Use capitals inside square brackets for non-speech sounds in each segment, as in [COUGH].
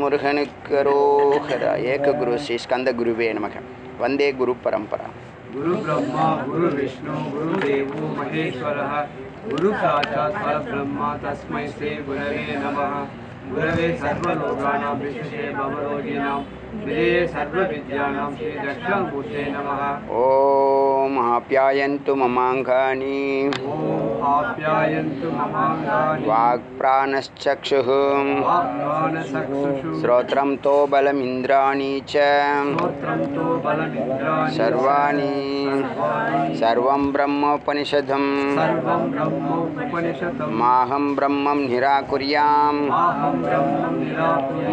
முருகனுக்கரோகரா ஏக குரு ஸ்ரீ ஸ்கந்த குருவே நமக. வந்தே குரு பரம்பரா. குரு பிரம்மா குரு விஷ்ணு குரு தேவோ மகேஸ்வரः. குரு சாட்சாத் பரபிரம்மா தஸ்மை ஸ்ரீ குரவே நமः. गुरवे सर्वलोकानां विशेषे भवरोगिणां निधे सर्वविद्यानां श्रीदक्षामूर्ते नमः। ॐ आप्यायन्तु ममाङ्गानि। वाक्प्राणश्चक्षुः। श्रोत्रं तो बलमिन्द्राणि च। सर्वाणि। सर्वं ब्रह्मोपनिषदं माहं ब्रह्मं निराकुर्याम्।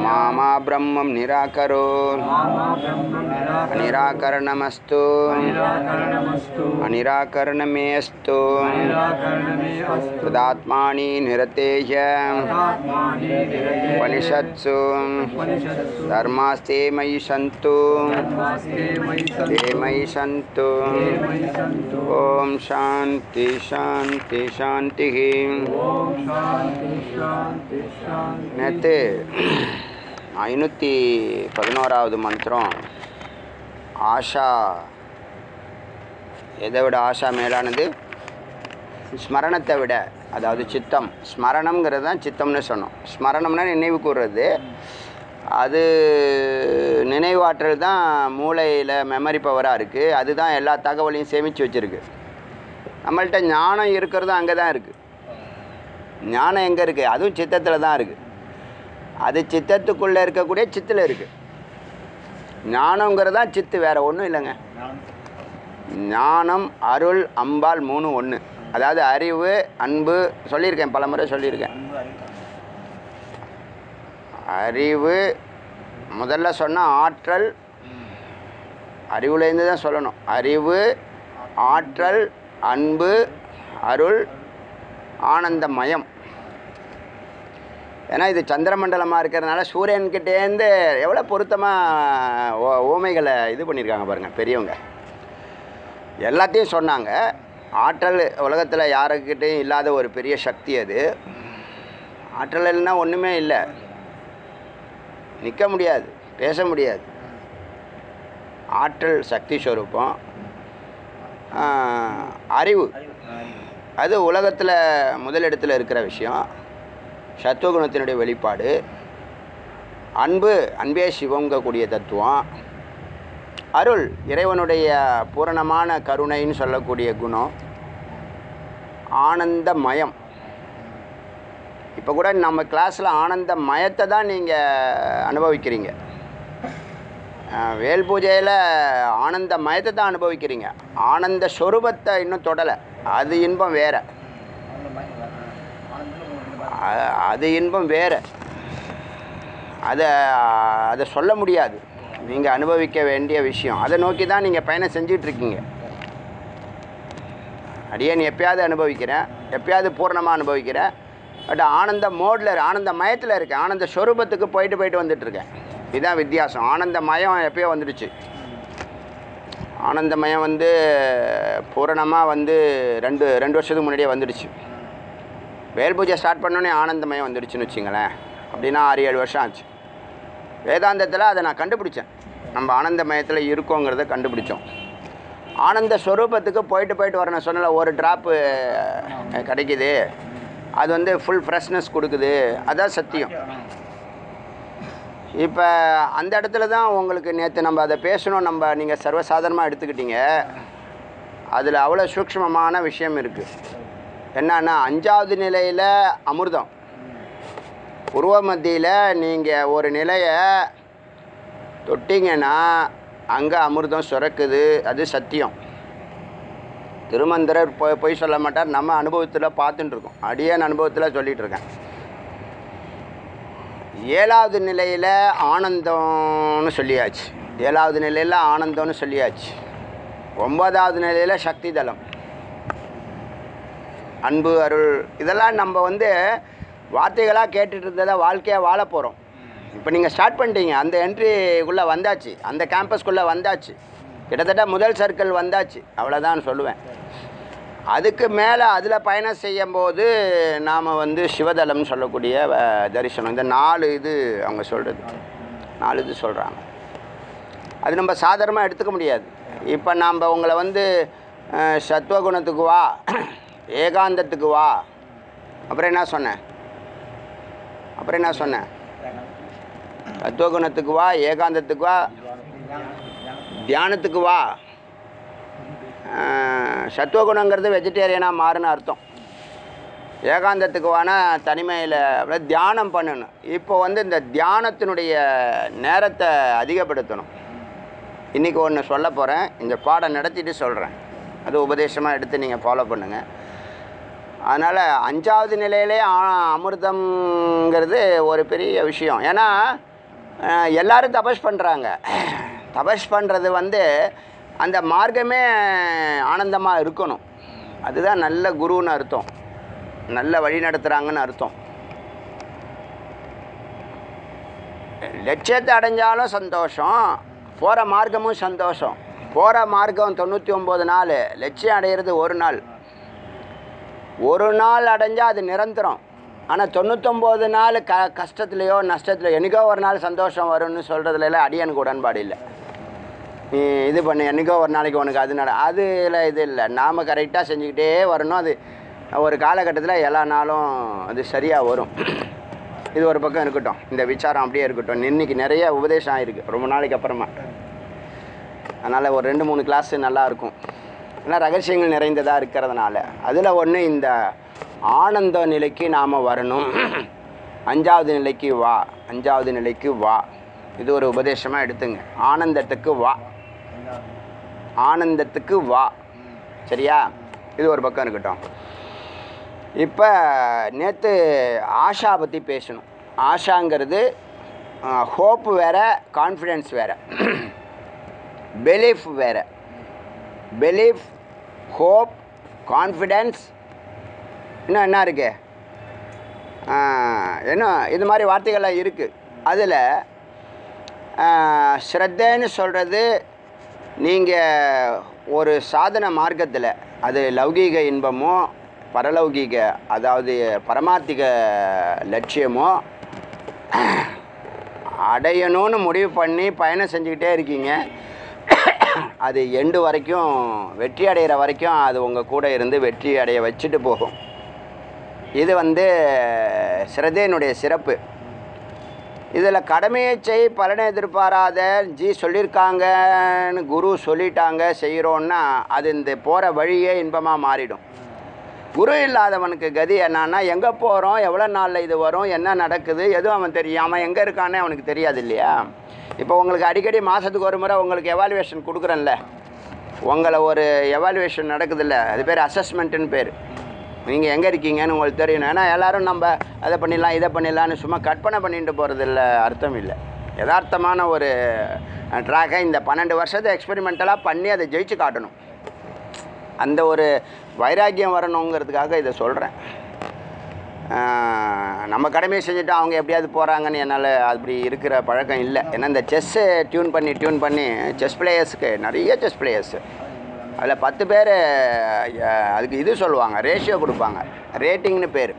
मामा ब्रह्म निराकरो। निराकरणमस्तु अनिराकरणमे अस्तु तदात्मानि निरतेज उपनिषत्सु। धर्मास्ते मयि सन्तु। ते मयि सन्तु। ॐ शान्ति शान्ति, शान्तिः। நேற்று ஐநூற்றி பதினோராவது மந்திரம் ஆஷா எதை விட ஆஷா மேலானது? ஸ்மரணத்தை விட அதாவது சித்தம். ஸ்மரணம்ங்கிறது தான் சித்தம்னு சொன்னோம். ஸ்மரணம்னா நினைவு கூறுறது அது நினைவாற்றல் தான் மூளையில் மெமரி பவராக இருக்குது அதுதான் எல்லா தகவலையும் சேமித்து வச்சுருக்கு. நம்மள்கிட்ட ஞானம் இருக்கிறதும் அங்கே தான் இருக்குது ஞானம் எங்கே இருக்குது அதுவும் சித்தத்தில் தான் இருக்குது அது சித்தத்துக்குள்ளே இருக்கக்கூடிய சித்தில் இருக்குது ஞானங்கிறது தான் சித்து வேறு ஒன்றும் இல்லைங்க. ஞானம் அருள் அம்பாள் மூணு ஒன்று அதாவது அறிவு அன்பு சொல்லியிருக்கேன் பல முறை சொல்லியிருக்கேன். அறிவு முதல்ல சொன்ன ஆற்றல் அறிவுலேருந்து தான் சொல்லணும். அறிவு ஆற்றல் அன்பு அருள் ஆனந்தமயம். ஏன்னா இது சந்திரமண்டலமாக இருக்கிறதுனால சூரியன்கிட்டேருந்து எவ்வளோ பொருத்தமாக ஓ ஓமைகளை இது பண்ணியிருக்காங்க பாருங்கள் பெரியவங்க. எல்லாத்தையும் சொன்னாங்க. ஆற்றல் உலகத்தில் யாருக்கிட்டையும் இல்லாத ஒரு பெரிய சக்தி அது. ஆற்றல் இல்லைன்னா ஒன்றுமே இல்லை. நிற்க முடியாது பேச முடியாது. ஆற்றல் சக்தி ஸ்வரூபம் அறிவு. அது உலகத்தில் முதலிடத்தில் இருக்கிற விஷயம். சத்துவகுணத்தினுடைய வெளிப்பாடு. அன்பு அன்பே சிவங்கக்கூடிய தத்துவம். அருள் இறைவனுடைய பூரணமான கருணைன்னு சொல்லக்கூடிய குணம். ஆனந்தமயம். இப்போ கூட நம்ம கிளாஸில் ஆனந்த மயத்தை தான் நீங்கள் அனுபவிக்கிறீங்க. வேல் பூஜையில் ஆனந்த மயத்தை தான் அனுபவிக்கிறீங்க. ஆனந்த ஸ்வரூபத்தை இன்னும் தொடலை. அது இன்பம் வேறு. அது இன்பம் வேறு. அதை அதை சொல்ல முடியாது. நீங்கள் அனுபவிக்க வேண்டிய விஷயம். அதை நோக்கி தான் நீங்கள் பயணம் செஞ்சிகிட்ருக்கீங்க அடியே நீ எப்பயாவது அனுபவிக்கிறேன் எப்பயாவது பூர்ணமாக அனுபவிக்கிறேன் பட் ஆனந்த மோடில் ஆனந்த மயத்தில் இருக்கேன் ஆனந்த ஸ்வரூபத்துக்கு போயிட்டு போயிட்டு வந்துட்டுருக்கேன் இதுதான் வித்தியாசம். ஆனந்த மயம் எப்பயோ வந்துடுச்சு. ஆனந்தமயம் வந்து பூரணமாக வந்து ரெண்டு ரெண்டு வருஷத்துக்கு முன்னாடியே வந்துடுச்சு. வேல் பூஜை ஸ்டார்ட் பண்ணோன்னே ஆனந்தமயம் வந்துடுச்சுன்னு வச்சுங்களேன். அப்படின்னா ஆறு ஏழு வருஷம் ஆச்சு. வேதாந்தத்தில் அதை நான் கண்டுபிடிச்சேன். நம்ம ஆனந்தமயத்தில் இருக்கோங்கிறத கண்டுபிடிச்சோம். ஆனந்த ஸ்வரூபத்துக்கு போயிட்டு போயிட்டு வரணும் சொன்னல ஒரு ட்ராப்பு கிடைக்குது. அது வந்து ஃபுல் ஃப்ரெஷ்னஸ் கொடுக்குது. அதான் சத்தியம். இப்போ அந்த இடத்துல தான் உங்களுக்கு நேற்று நம்ம அதை பேசணும் நம்ம நீங்கள் சர்வசாதாரணமாக எடுத்துக்கிட்டீங்க. அதில் அவ்வளோ சூக்ஷ்மமான விஷயம் இருக்குது என்னன்னா அஞ்சாவது நிலையில் அமிர்தம். உருவ மத்தியில் நீங்கள் ஒரு நிலையை தொட்டிங்கன்னா அங்கே அமிர்தம் சுரக்குது அது சத்தியம். திருமந்திரர் பொய் பொய் சொல்ல மாட்டார். நம்ம அனுபவத்தில் பார்த்துட்டு இருக்கோம் அடியேன் அனுபவத்தில் சொல்லிகிட்டு இருக்கேன் ஏழாவது நிலையில் ஆனந்தம்னு சொல்லியாச்சு. ஏழாவது நிலையில் ஆனந்தம்னு சொல்லியாச்சு. ஒன்பதாவது நிலையில் சக்தி தலம் அன்பு அருள் இதெல்லாம் நம்ம வந்து வார்த்தைகளாக கேட்டுட்டு இருந்ததை வாழ்க்கையாக வாழ போகிறோம் இப்போ நீங்கள் ஸ்டார்ட் பண்ணிட்டீங்க. அந்த என்ட்ரிக்குள்ளே வந்தாச்சு. அந்த கேம்பஸ்க்குள்ளே வந்தாச்சு. கிட்டத்தட்ட முதல் சர்க்கிள் வந்தாச்சு. அவ்வளோதான் சொல்லுவேன். அதுக்கு மேலே அதில் பயணம் செய்யும்போது நாம் வந்து சிவதலம்னு சொல்லக்கூடிய தரிசனம். இந்த நாலு இது அவங்க சொல்கிறது நாலு இது சொல்கிறாங்க அது நம்ம சாதாரணமாக எடுத்துக்க முடியாது. இப்போ நாம் உங்களை வந்து சத்துவகுணத்துக்கு வா. ஏகாந்தத்துக்கு வா. அப்புறம் என்ன சொன்னேன் அப்புறம் என்ன சொன்னேன் சத்துவகுணத்துக்கு வா ஏகாந்தத்துக்கு வா தியானத்துக்கு வா. சத்துவகுணங்கிறது வெஜிடேரியனாக மாறுன்னு அர்த்தம். ஏகாந்தத்துக்கு வானா தனிமையில் அப்படியே தியானம் பண்ணணும். இப்போ வந்து இந்த தியானத்தினுடைய நேரத்தை அதிகப்படுத்தணும். இன்றைக்கி ஒன்று சொல்ல போகிறேன் இந்த பாடம் நடத்திட்டு சொல்கிறேன் அது உபதேசமாக எடுத்து நீங்கள் ஃபாலோ பண்ணுங்கள் அதனால் அஞ்சாவது நிலையிலே ஆ- அமிர்தம்ங்கிறது ஒரு பெரிய விஷயம். ஏன்னா எல்லோரும் தபஸ் பண்ணுறாங்க தபஸ் பண்ணுறது வந்து அந்த மார்க்கமே ஆனந்தமாக இருக்கணும். அதுதான் நல்ல குருன்னு அர்த்தம். நல்ல வழி நடத்துகிறாங்கன்னு அர்த்தம். லட்சியத்தை அடைஞ்சாலும் சந்தோஷம் போகிற மார்க்கமும் சந்தோஷம். போகிற மார்க்கம் தொண்ணூற்றி ஒம்பது நாள் லட்சியம் அடையிறது ஒரு நாள். ஒரு நாள் அடைஞ்சால் அது நிரந்தரம். ஆனால் தொண்ணூத்தொம்பது நாள் க கஷ்டத்துலையோ நஷ்டத்துலையோ என்றைக்கோ ஒரு நாள் சந்தோஷம் வரும்னு சொல்கிறதுல அடியனுக்கு உடன்பாடு இல்லை. நீ இது பண்ணு என்றைக்கோ ஒரு நாளைக்கு உனக்கு அது நட அதில் இது இல்லை. நாம் கரெக்டாக செஞ்சுக்கிட்டே வரணும். அது ஒரு காலகட்டத்தில் எல்லா நாளும் அது சரியாக வரும். இது ஒரு பக்கம் இருக்கட்டும். இந்த விசாரம் அப்படியே இருக்கட்டும். இன்னைக்கு நிறைய உபதேசம் ஆயிருக்கு. ரொம்ப நாளைக்கு அப்புறமா. அதனால் ஒரு ரெண்டு மூணு கிளாஸ் நல்லாயிருக்கும் ஏன்னா ரகசியங்கள் நிறைந்ததாக இருக்கிறதுனால. அதில் ஒன்று இந்த ஆனந்த நிலைக்கு நாம் வரணும். அஞ்சாவது நிலைக்கு வா. அஞ்சாவது நிலைக்கு வா. இது ஒரு உபதேசமாக எடுத்துங்க. ஆனந்தத்துக்கு வா. ஆனந்தத்துக்கு வா. சரியா? இது ஒரு பக்கம் இருக்கட்டும். இப்போ நேற்று ஆஷா பற்றி பேசணும். ஆஷாங்கிறது ஹோப் வேறு கான்ஃபிடென்ஸ் வேறு. பெலீஃப் வேறு. Belief hope confidence. இன்னும் என்ன இருக்கு? இன்னும் இது மாதிரி வார்த்தைகள்லாம் இருக்குது அதில் ஸ்ரத்தேன்னு சொல்கிறது நீங்கள் ஒரு சாதன மார்க்கத்தில் அது லௌகீக இன்பமோ பரலௌகீக அதாவது பரமாத்திக லட்சியமோ அடையணும்னு முடிவு பண்ணி பயணம் செஞ்சுக்கிட்டே இருக்கீங்க. அது எண்டு வரைக்கும் வெற்றி அடைகிற வரைக்கும் அது உங்கள் கூட இருந்து வெற்றி அடைய வச்சுட்டு போகும். இது வந்து சிரதையினுடைய சிறப்பு. இதில் கடமையை செய் பலனை எதிர்பாராத ஜி சொல்லியிருக்காங்கன்னு குரு சொல்லிட்டாங்க செய்கிறோன்னா அது இந்த போகிற வழியே இன்பமாக மாறிடும். குரு இல்லாதவனுக்கு கதி என்னன்னா எங்கே போகிறோம் எவ்வளோ நாளில் இது வரும் என்ன நடக்குது எதுவும் அவன் தெரியும் அவன் எங்கே இருக்கானே அவனுக்கு தெரியாது இல்லையா? இப்போ உங்களுக்கு அடிக்கடி மாதத்துக்கு ஒரு முறை உங்களுக்கு எவாலுவேஷன் கொடுக்குறேன்ல. உங்களை ஒரு எவாலுவேஷன் நடக்குதுல்ல அது பேர் அசஸ்மெண்ட்டுன்னு பேர். நீங்கள் எங்கே இருக்கீங்கன்னு உங்களுக்கு தெரியணும். ஏன்னா எல்லோரும் நம்ம அதை பண்ணிடலாம் இதை பண்ணிடலான்னு சும்மா கற்பனை பண்ணிட்டு போகிறதில்ல அர்த்தம் இல்லை. யதார்த்தமான ஒரு ட்ராக்கை இந்த பன்னெண்டு வருஷத்தை எக்ஸ்பெரிமெண்டலாக பண்ணி அதை ஜெயிச்சு காட்டணும். அந்த ஒரு வைராக்கியம் வரணுங்கிறதுக்காக இதை சொல்கிறேன் நம்ம கடமையை செஞ்சுட்டு அவங்க எப்படியாவது போகிறாங்கன்னு என்னால் அப்படி இருக்கிற பழக்கம் இல்லை. ஏன்னா இந்த செஸ்ஸு டியூன் பண்ணி டியூன் பண்ணி செஸ் பிளேயர்ஸுக்கு நிறைய செஸ் பிளேயர்ஸு அதில் பத்து பேர் அதுக்கு இது சொல்லுவாங்க ரேஷியோ கொடுப்பாங்க. ரேட்டிங்னு பேர்.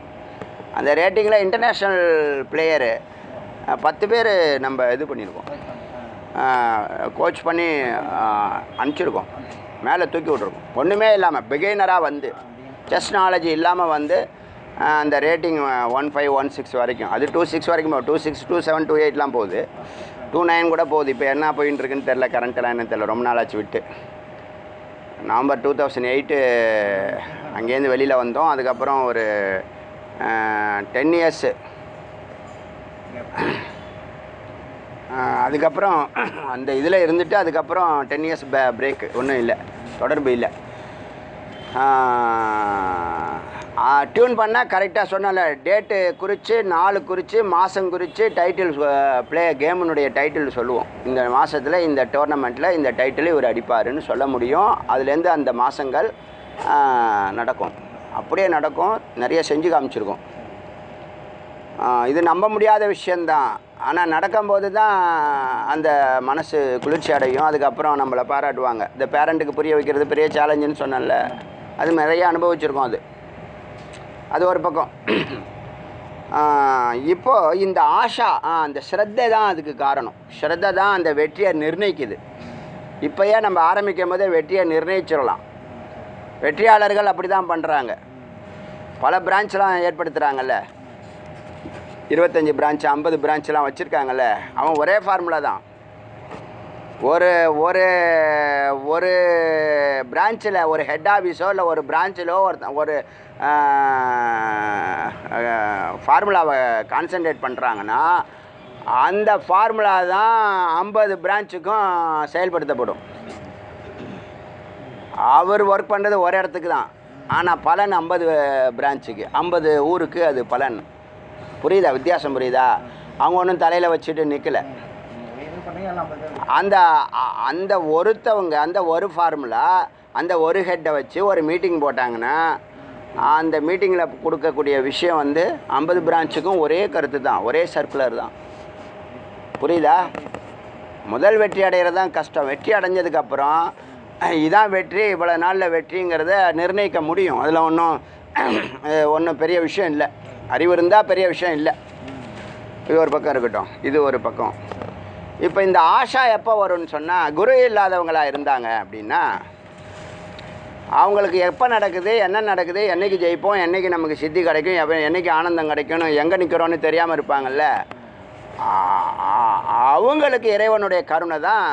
அந்த ரேட்டிங்கில் இன்டர்நேஷ்னல் பிளேயரு பத்து பேர் நம்ம இது பண்ணியிருக்கோம் கோச் பண்ணி அனுப்பிச்சிருக்கோம். மேலே தூக்கி விட்ருக்கோம் ஒன்றுமே இல்லாமல் பிகைனராக வந்து செஸ் நாலேஜ் இல்லாமல் வந்து அந்த rating one five one six வரைக்கும். அது டூ சிக்ஸ் வரைக்கும் two six two seven two எயிட்லாம் போகுது. டூ நைன் கூட போகுது. இப்போ என்ன போயின்னு இருக்குன்னு தெரில கரண்ட்டெல்லாம் என்ன தெரில ரொம்ப நாள் ஆச்சு விட்டு நவம்பர் டூ தௌசண்ட் எயிட்டு அங்கேருந்து வெளியில் வந்தோம். அதுக்கப்புறம் ஒரு டென் இயர்ஸு அதுக்கப்புறம் அந்த இதில் இருந்துட்டு அதுக்கப்புறம் டென் இயர்ஸ் பே பிரேக்கு ஒன்றும் இல்லை. தொடர்பு இல்லை. டியூன் பண்ணால் கரெக்டாக சொன்னல டேட்டு குறித்து நாலு குறித்து மாதம் குறித்து டைட்டில் ப்ளே கேமினுடைய டைட்டில் சொல்லுவோம். இந்த மாதத்தில் இந்த டோர்னமெண்ட்டில் இந்த டைட்டில் இவர் அடிப்பாருன்னு சொல்ல முடியும். அதுலேருந்து அந்த மாதங்கள் நடக்கும். அப்படியே நடக்கும். நிறைய செஞ்சு காமிச்சிருக்கோம். இது நம்ப முடியாத விஷயந்தான் ஆனால் நடக்கும்போது தான் அந்த மனசு குளிர்ச்சி அடையும். அதுக்கப்புறம் நம்மளை பாராட்டுவாங்க. இந்த பேரண்ட்டுக்கு புரிய வைக்கிறது பெரிய சேலஞ்சுன்னு சொன்னேன்ல. அது நிறைய அனுபவிச்சிருக்கோம் அது. அது ஒரு பக்கம். இப்போது இப்போ இந்த ஆஷா ஆ, அந்த ஸ்ரத்தை தான் அதுக்கு காரணம். ஸ்ரத்தை தான் அந்த வெற்றியை நிர்ணயிக்குது. இப்போயே நம்ம ஆரம்பிக்கும் போதே வெற்றியை நிர்ணயிச்சிடலாம். வெற்றியாளர்கள் அப்படி தான் பண்ணுறாங்க பல பிரான்ச்லாம் ஏற்படுத்துகிறாங்கல்ல இருபத்தஞ்சி பிரான்ச் ஐம்பது பிரான்ச்லாம் வச்சுருக்காங்கல்ல. அவன் ஒரே ஃபார்முலா தான். ஒரு ஒரு ஒரு பிரான்ச்சில் ஒரு ஹெட் ஆஃபீஸோ இல்லை ஒரு பிரான்ச்சிலோ ஒரு ஒரு ஃபார்முலாவை கான்சென்ட்ரேட் பண்ணுறாங்கன்னா அந்த ஃபார்முலா தான் ஐம்பது பிரான்ச்சுக்கும் செயல்படுத்தப்படும். அவர் ஒர்க் பண்ணுறது ஒரு இடத்துக்கு தான். ஆனால் பலன் ஐம்பது பிரான்ச்சுக்கு ஐம்பது ஊருக்கு அது பலன். புரியுதா? வித்தியாசம் புரியுதா? அவங்க ஒன்றும் தலையில் வச்சுட்டு நிற்கலை அந்த அ- அந்த ஒருத்தவங்க அந்த ஒரு ஃபார்முலா அந்த ஒரு ஹெட்டை வச்சு ஒரு மீட்டிங் போட்டாங்கன்னா அந்த மீட்டிங்கில் கொடுக்கக்கூடிய விஷயம் வந்து ஐம்பது பிரான்ச்சுக்கும் ஒரே கருத்து தான் ஒரே சர்க்குலர் தான். புரியுதா? முதல் வெற்றி அடைகிறது தான் கஷ்டம். வெற்றி அடைஞ்சதுக்கப்புறம் இதான் வெற்றி இவ்வளோ நாளில் வெற்றிங்கிறத நிர்ணயிக்க முடியும். அதில் ஒன்றும் ஒன்றும் பெரிய விஷயம் இல்லை. அறிவு இருந்தால் பெரிய விஷயம் இல்லை. இது ஒரு பக்கம் இருக்கட்டும். இது ஒரு பக்கம். இப்போ இந்த ஆஷா எப்போ வரும்னு சொன்னால் குரு இல்லாதவங்களாக இருந்தாங்க அப்படின்னா அவங்களுக்கு எப்போ நடக்குது என்ன நடக்குது என்னைக்கு ஜெயிப்போம் என்றைக்கு நமக்கு சித்தி கிடைக்கும் எப்போ என்றைக்கு ஆனந்தம் கிடைக்கணும் எங்கே நிற்கிறோன்னு தெரியாமல் இருப்பாங்கல்ல? அவங்களுக்கு இறைவனுடைய கருணை தான்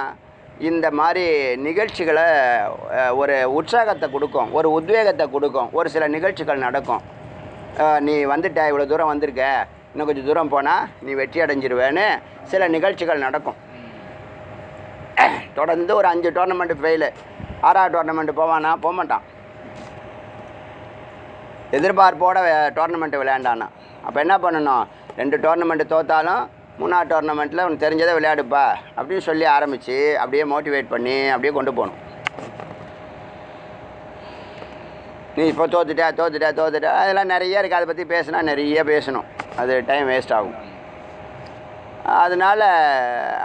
இந்த மாதிரி நிகழ்ச்சிகளை ஒரு உற்சாகத்தை கொடுக்கும் ஒரு உத்வேகத்தை கொடுக்கும் ஒரு சில நிகழ்ச்சிகள் நடக்கும். நீ வந்துட்ட இவ்வளோ தூரம் வந்திருக்க இன்னும் கொஞ்சம் தூரம் போனால் நீ வெற்றி அடைஞ்சிருவேன்னு சில நிகழ்ச்சிகள் நடக்கும். தொடர்ந்து ஒரு அஞ்சு டோர்னமெண்ட் ஃபெயிலு ஆறாவது டோர்னமெண்ட் போவானா? போக மாட்டான் எதிர்பார்ப்போட டோர்னமெண்ட் விளையாண்டானா? அப்போ என்ன பண்ணணும்? ரெண்டு டோர்னமெண்ட் தோத்தாலும் மூணாவது டோர்னமெண்ட்டில் உனக்கு தெரிஞ்சதை விளையாடுப்பா. அப்படின்னு சொல்லி ஆரம்பித்து அப்படியே மோட்டிவேட் பண்ணி அப்படியே கொண்டு போகணும். நீ இப்போ தோத்துட்டா தோத்துட்டா தோத்துட்டா. அதெல்லாம் நிறைய இருக்குது அதை பற்றி பேசினா நிறைய பேசணும். அது டைம் வேஸ்ட் ஆகும். அதனால்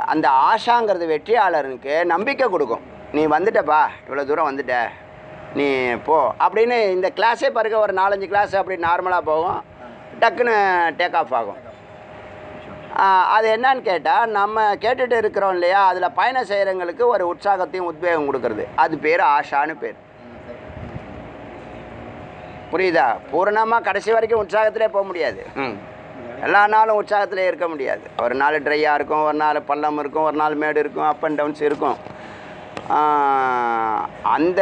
அந்த ஆஷாங்கிறது வெற்றியாளருக்கு நம்பிக்கை கொடுக்கும். நீ வந்துட்டப்பா இவ்வளோ தூரம் வந்துட்ட. நீ போ. அப்படின்னு இந்த கிளாஸே பாருங்க ஒரு நாலஞ்சு கிளாஸ் அப்படி நார்மலாக போகும். டக்குன்னு டேக் ஆஃப் ஆகும். அது என்னன்னு கேட்டால் நம்ம கேட்டுட்டு இருக்கிறோம் இல்லையா அதில் பயணம் செய்கிறவங்களுக்கு ஒரு உற்சாகத்தையும் உத்வேகம் கொடுக்கறது. அது பேர் ஆஷான்னு பேர். புரியுதா? பூரணமாக கடைசி வரைக்கும் உற்சாகத்திலே போக முடியாது. ம். எல்லா நாளும் உற்சாகத்தில் இருக்க முடியாது. ஒரு நாள் ட்ரையாக இருக்கும் ஒரு நாள் பள்ளம் இருக்கும் ஒரு நாள் மேடு இருக்கும் அப் அண்ட் டவுன்ஸ் இருக்கும். அந்த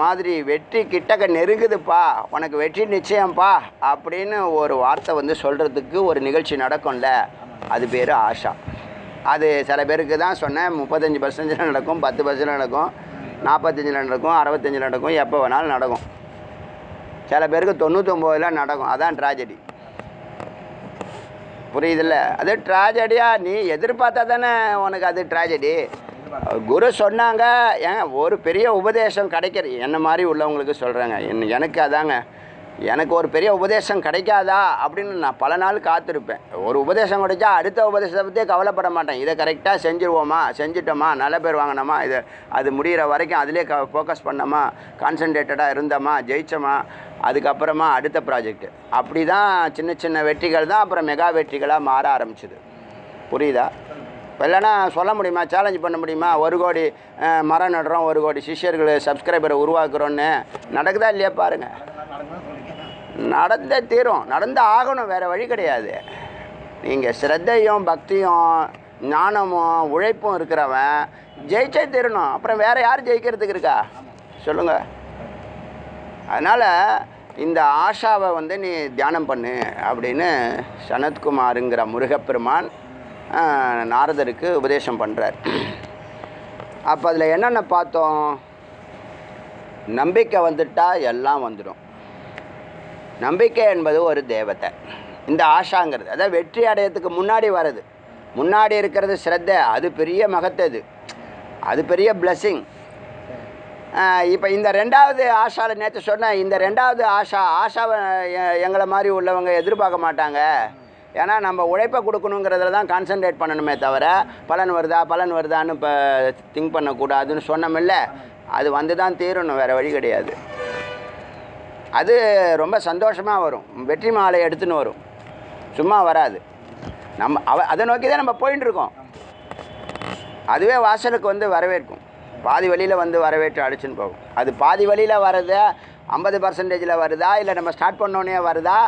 மாதிரி வெற்றி கிட்டக்க நெருங்குதுப்பா. உனக்கு வெற்றி நிச்சயம்ப்பா அப்படின்னு ஒரு வார்த்தை வந்து சொல்கிறதுக்கு ஒரு நிகழ்ச்சி நடக்கும்ல. அது பேர் ஆஷா. அது சில பேருக்கு தான் சொன்னேன் முப்பத்தஞ்சு பர்சன்டில் நடக்கும் பத்து பர்சன்ட் நடக்கும் நாற்பத்தஞ்சில் நடக்கும் அறுபத்தஞ்சில் நடக்கும் எப்போ வேணாலும் நடக்கும். சில பேருக்கு தொண்ணூத்தொம்போதில் நடக்கும். அதான் ட்ராஜடி புரியுதுல்ல? அது ட்ராஜடியாக நீ எதிர்பார்த்தா தானே உனக்கு அது ட்ராஜடி குரு சொன்னாங்க ஏன் ஒரு பெரிய உபதேசம் கிடைக்கிறது என்ன மாதிரி உள்ளவங்களுக்கு சொல்கிறாங்க என் எனக்கு அதாங்க எனக்கு ஒரு பெரிய உபதேசம் கிடைக்காதா அப்படின்னு நான் பல நாள் காத்திருப்பேன். ஒரு உபதேசம் கிடைச்சா அடுத்த உபதேசத்தை பற்றியே கவலைப்பட மாட்டேன். இதை கரெக்டாக செஞ்சுருவோமா? செஞ்சிட்டோமா? நல்ல பேர் வாங்கினோமா? இது அது முடிகிற வரைக்கும் அதிலே க ஃபோக்கஸ் பண்ணோமா? கான்சன்ட்ரேட்டடாக இருந்தோமா? ஜெயிச்சோமா? அதுக்கப்புறமா அடுத்த ப்ராஜெக்ட் அப்படி தான் சின்ன சின்ன வெற்றிகள் தான் அப்புறம் மெகா வெற்றிகளாக மாற ஆரம்பிச்சுது. புரியுதா? இப்போ இல்லைன்னா சொல்ல முடியுமா? சேலஞ்ச் பண்ண முடியுமா? ஒரு கோடி மரம் நடுறோம் ஒரு கோடி சிஷ்யர்கள் சப்ஸ்கிரைபரை உருவாக்குறோன்னு. நடக்குதா இல்லையா பாருங்கள் நடந்தே தீரும் நடந்து ஆகணும் வேறு வழி கிடையாது. நீங்கள் சிரத்தையும் பக்தியும் ஞானமும் உழைப்பும் இருக்கிறவன் ஜெயிச்சே தீரணும். அப்புறம் வேறு யார் ஜெயிக்கிறதுக்கு இருக்கா? சொல்லுங்கள் அதனால் இந்த ஆஷாவை வந்து நீ தியானம் பண்ணு அப்படின்னு சனத்குமாருங்கிற முருகப்பெருமான் நாரதருக்கு உபதேசம் பண்ணுறார் அப்போ அதில் என்னென்ன பார்த்தோம்? நம்பிக்கை வந்துட்டால் எல்லாம் வந்துடும். நம்பிக்கை என்பது ஒரு தேவத்தை. இந்த ஆஷாங்கிறது அதாவது வெற்றி அடையறதுக்கு முன்னாடி வர்றது. முன்னாடி இருக்கிறது ஸ்ரத்தை அது பெரிய மகத்தது அது. பெரிய பிளஸ்ஸிங் இப்போ இந்த ரெண்டாவது ஆஷாவில் நேற்று சொன்னேன் இந்த ரெண்டாவது ஆஷா ஆஷாவை எங்களை மாதிரி உள்ளவங்க எதிர்பார்க்க மாட்டாங்க. ஏன்னா நம்ம உழைப்பை கொடுக்கணுங்கிறதுல தான் கான்சென்ட்ரேட் பண்ணணுமே தவிர பலன் வருதா பலன் வருதான்னு இப்போ திங்க் பண்ணக்கூடாதுன்னு சொன்னோமில்ல அது வந்து தான் தீரணும் வேறு வழி கிடையாது. அது ரொம்ப சந்தோஷமாக வரும். வெற்றி மாலை எடுத்துன்னு வரும். சும்மா வராது. நம்ம அவ அதை நோக்கி தான் நம்ம போயின்னு இருக்கோம். அதுவே வாசலுக்கு வந்து வரவேற்கும். பாதி வழியில் வந்து வரவேற்று அடிச்சுன்னு போகும். அது பாதி வழியில் வரதா ஐம்பது பர்சன்டேஜில் வருதா இல்லை நம்ம ஸ்டார்ட் பண்ணோன்னே வருதா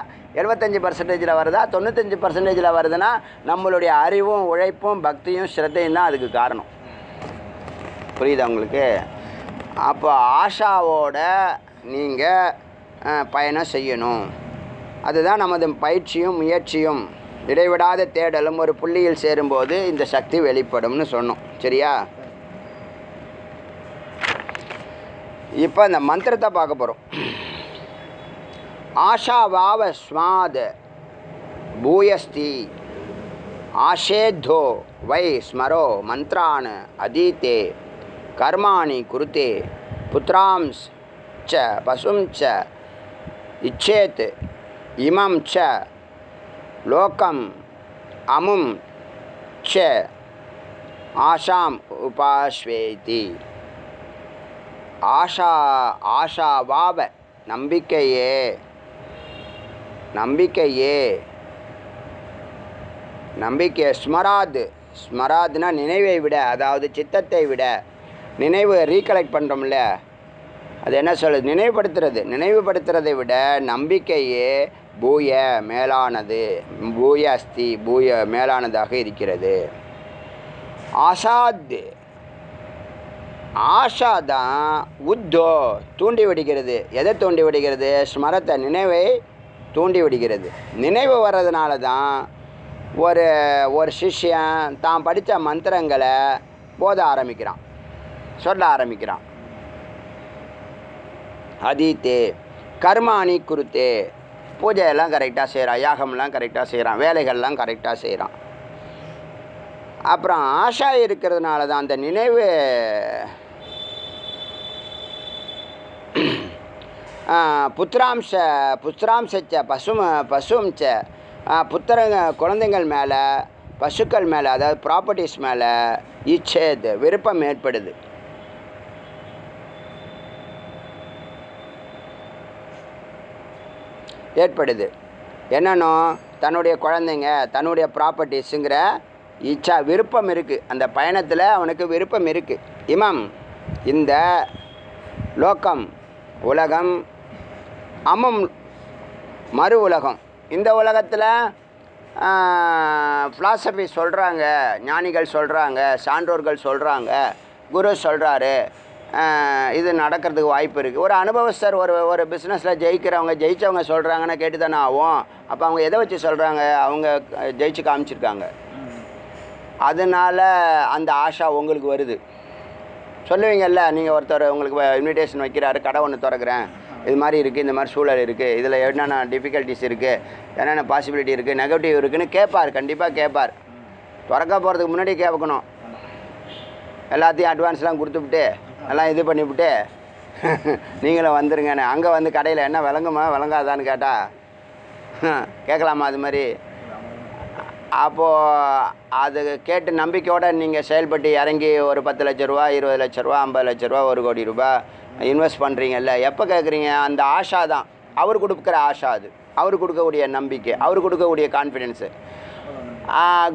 எழுபத்தஞ்சி பர்சன்டேஜில் வருதா தொண்ணூத்தஞ்சு பர்சன்டேஜில் வருதுன்னா நம்மளுடைய அறிவும் உழைப்பும் பக்தியும் ஸ்ரத்தையும் தான் அதுக்கு காரணம். புரியுதா உங்களுக்கு? அப்போ ஆஷாவோட நீங்கள் பயணம் செய்யணும். அதுதான் நமது பயிற்சியும் முயற்சியும். இடைவிடாத தேடலும் ஒரு புள்ளியில் சேரும்போது இந்த சக்தி வெளிப்படும்னு சொன்னோம். சரியா? இப்போ இந்த மந்திரத்தை பார்க்க போகிறோம் ஆஷாவாவ ஸ்மாத் பூயஸ்தி ஆஷேத்தோ வை ஸ்மரோ மந்த்ரான் அதீத்தே கர்மாணி குருத்தே புத்ராம்ஸ் ச பசும் ச இச்சேத் இமம் ச லோகம் அமும் ச ஆஷாம் உபாஸ்வேதி. ஆஷா ஆஷாவாவ நம்பிக்கையே நம்பிக்கையே. நம்பிக்கை ஸ்மராத் ஸ்மராத்னா நினைவை விட அதாவது சித்தத்தை விட நினைவு ரீகலெக்ட் பண்ணுறோம்ல அது என்ன சொல்லுது நினைவுபடுத்துறது. நினைவுபடுத்துறதை விட நம்பிக்கையே பூய மேலானது பூய அஸ்தி பூய மேலானதாக இருக்கிறது. ஆசாத். ஆஷா தான் உத்தோ தூண்டி விடுகிறது. எதை தூண்டி விடுகிறது? ஸ்மரத்தை நினைவை தூண்டி விடுகிறது. நினைவு வர்றதுனால தான் ஒரு ஒரு சிஷ்யன் தான் படித்த மந்திரங்களை போத ஆரம்பிக்கிறான். சொல்ல ஆரம்பிக்கிறான். அதீத்தே கர்மாணி குருத்தே. பூஜையெல்லாம் கரெக்டாக செய்கிறான் யாகம்லாம் கரெக்டாக செய்கிறான் வேலைகள்லாம் கரெக்டாக செய்கிறான் அப்புறம் ஆஷா இருக்கிறதுனால தான் அந்த நினைவு புத்திராம்ச புத்திராம்சச்ச பசும பசும்ச்ச புத்திரங்க குழந்தைங்கள் மேலே பசுக்கள் மேலே அதாவது ப்ராப்பர்ட்டிஸ் மேலே இச்சேது விருப்பம் ஏற்படுது. ஏற்படுது. என்னன்னோ தன்னுடைய குழந்தைங்க தன்னுடைய ப்ராப்பர்ட்டிஸுங்கிற இச்சா விருப்பம் இருக்குது அந்த பயணத்தில் அவனுக்கு விருப்பம் இருக்குது இமம் இந்த லோக்கம் உலகம் அமம் மறு உலகம். இந்த உலகத்தில் ஃபிலாசபி சொல்கிறாங்க ஞானிகள் சொல்கிறாங்க சான்றோர்கள் சொல்கிறாங்க குரு சொல்கிறாரு இது நடக்கிறதுக்கு வாய்ப்பு இருக்குது ஒரு அனுபவஸ்தர் ஒரு ஒரு பிஸ்னஸில் ஜெயிக்கிறவங்க ஜெயித்தவங்க சொல்கிறாங்கன்னு கேட்டு தானே ஆகும் அப்போ அவங்க எதை வச்சு சொல்கிறாங்க அவங்க ஜெயிச்சு காமிச்சிருக்காங்க. அதனால் அந்த ஆஷா உங்களுக்கு வருது. சொல்லுவீங்கல்ல நீங்கள் ஒருத்தர் உங்களுக்கு இன்விடேஷன் வைக்கிறாரு கடை ஒன்று திறக்கிறேன். இது மாதிரி இருக்குது இந்த மாதிரி சூழல் இருக்குது இதில் என்னென்ன டிஃபிகல்ட்டிஸ் இருக்குது என்னென்ன பாசிபிலிட்டி இருக்குது நெகட்டிவ் இருக்குதுன்னு கேட்பார் கண்டிப்பாக கேட்பார் திறக்க போகிறதுக்கு முன்னாடி கேட்கணும். எல்லாத்தையும் அட்வான்ஸ்லாம் கொடுத்துவிட்டு எல்லாம் இது பண்ணிவிட்டு நீங்களும் வந்துருங்கண்ணே அங்கே வந்து கடையில் என்ன விளங்குமா? விளங்காதான்னு கேட்டால் கேட்கலாமா அது மாதிரி? அப்போது அது கேட்டு நம்பிக்கையோடு நீங்கள் செயல்பட்டு இறங்கி ஒரு பத்து லட்ச ரூபா இருபது லட்ச ரூபா ஐம்பது லட்ச ரூபா ஒரு கோடி ரூபாய் இன்வெஸ்ட் பண்ணுறீங்கல்ல எப்போ கேட்குறீங்க அந்த ஆஷா தான். அவர் கொடுக்குற ஆஷா அது. அவர் கொடுக்கக்கூடிய நம்பிக்கை அவர் கொடுக்கக்கூடிய கான்ஃபிடென்ஸு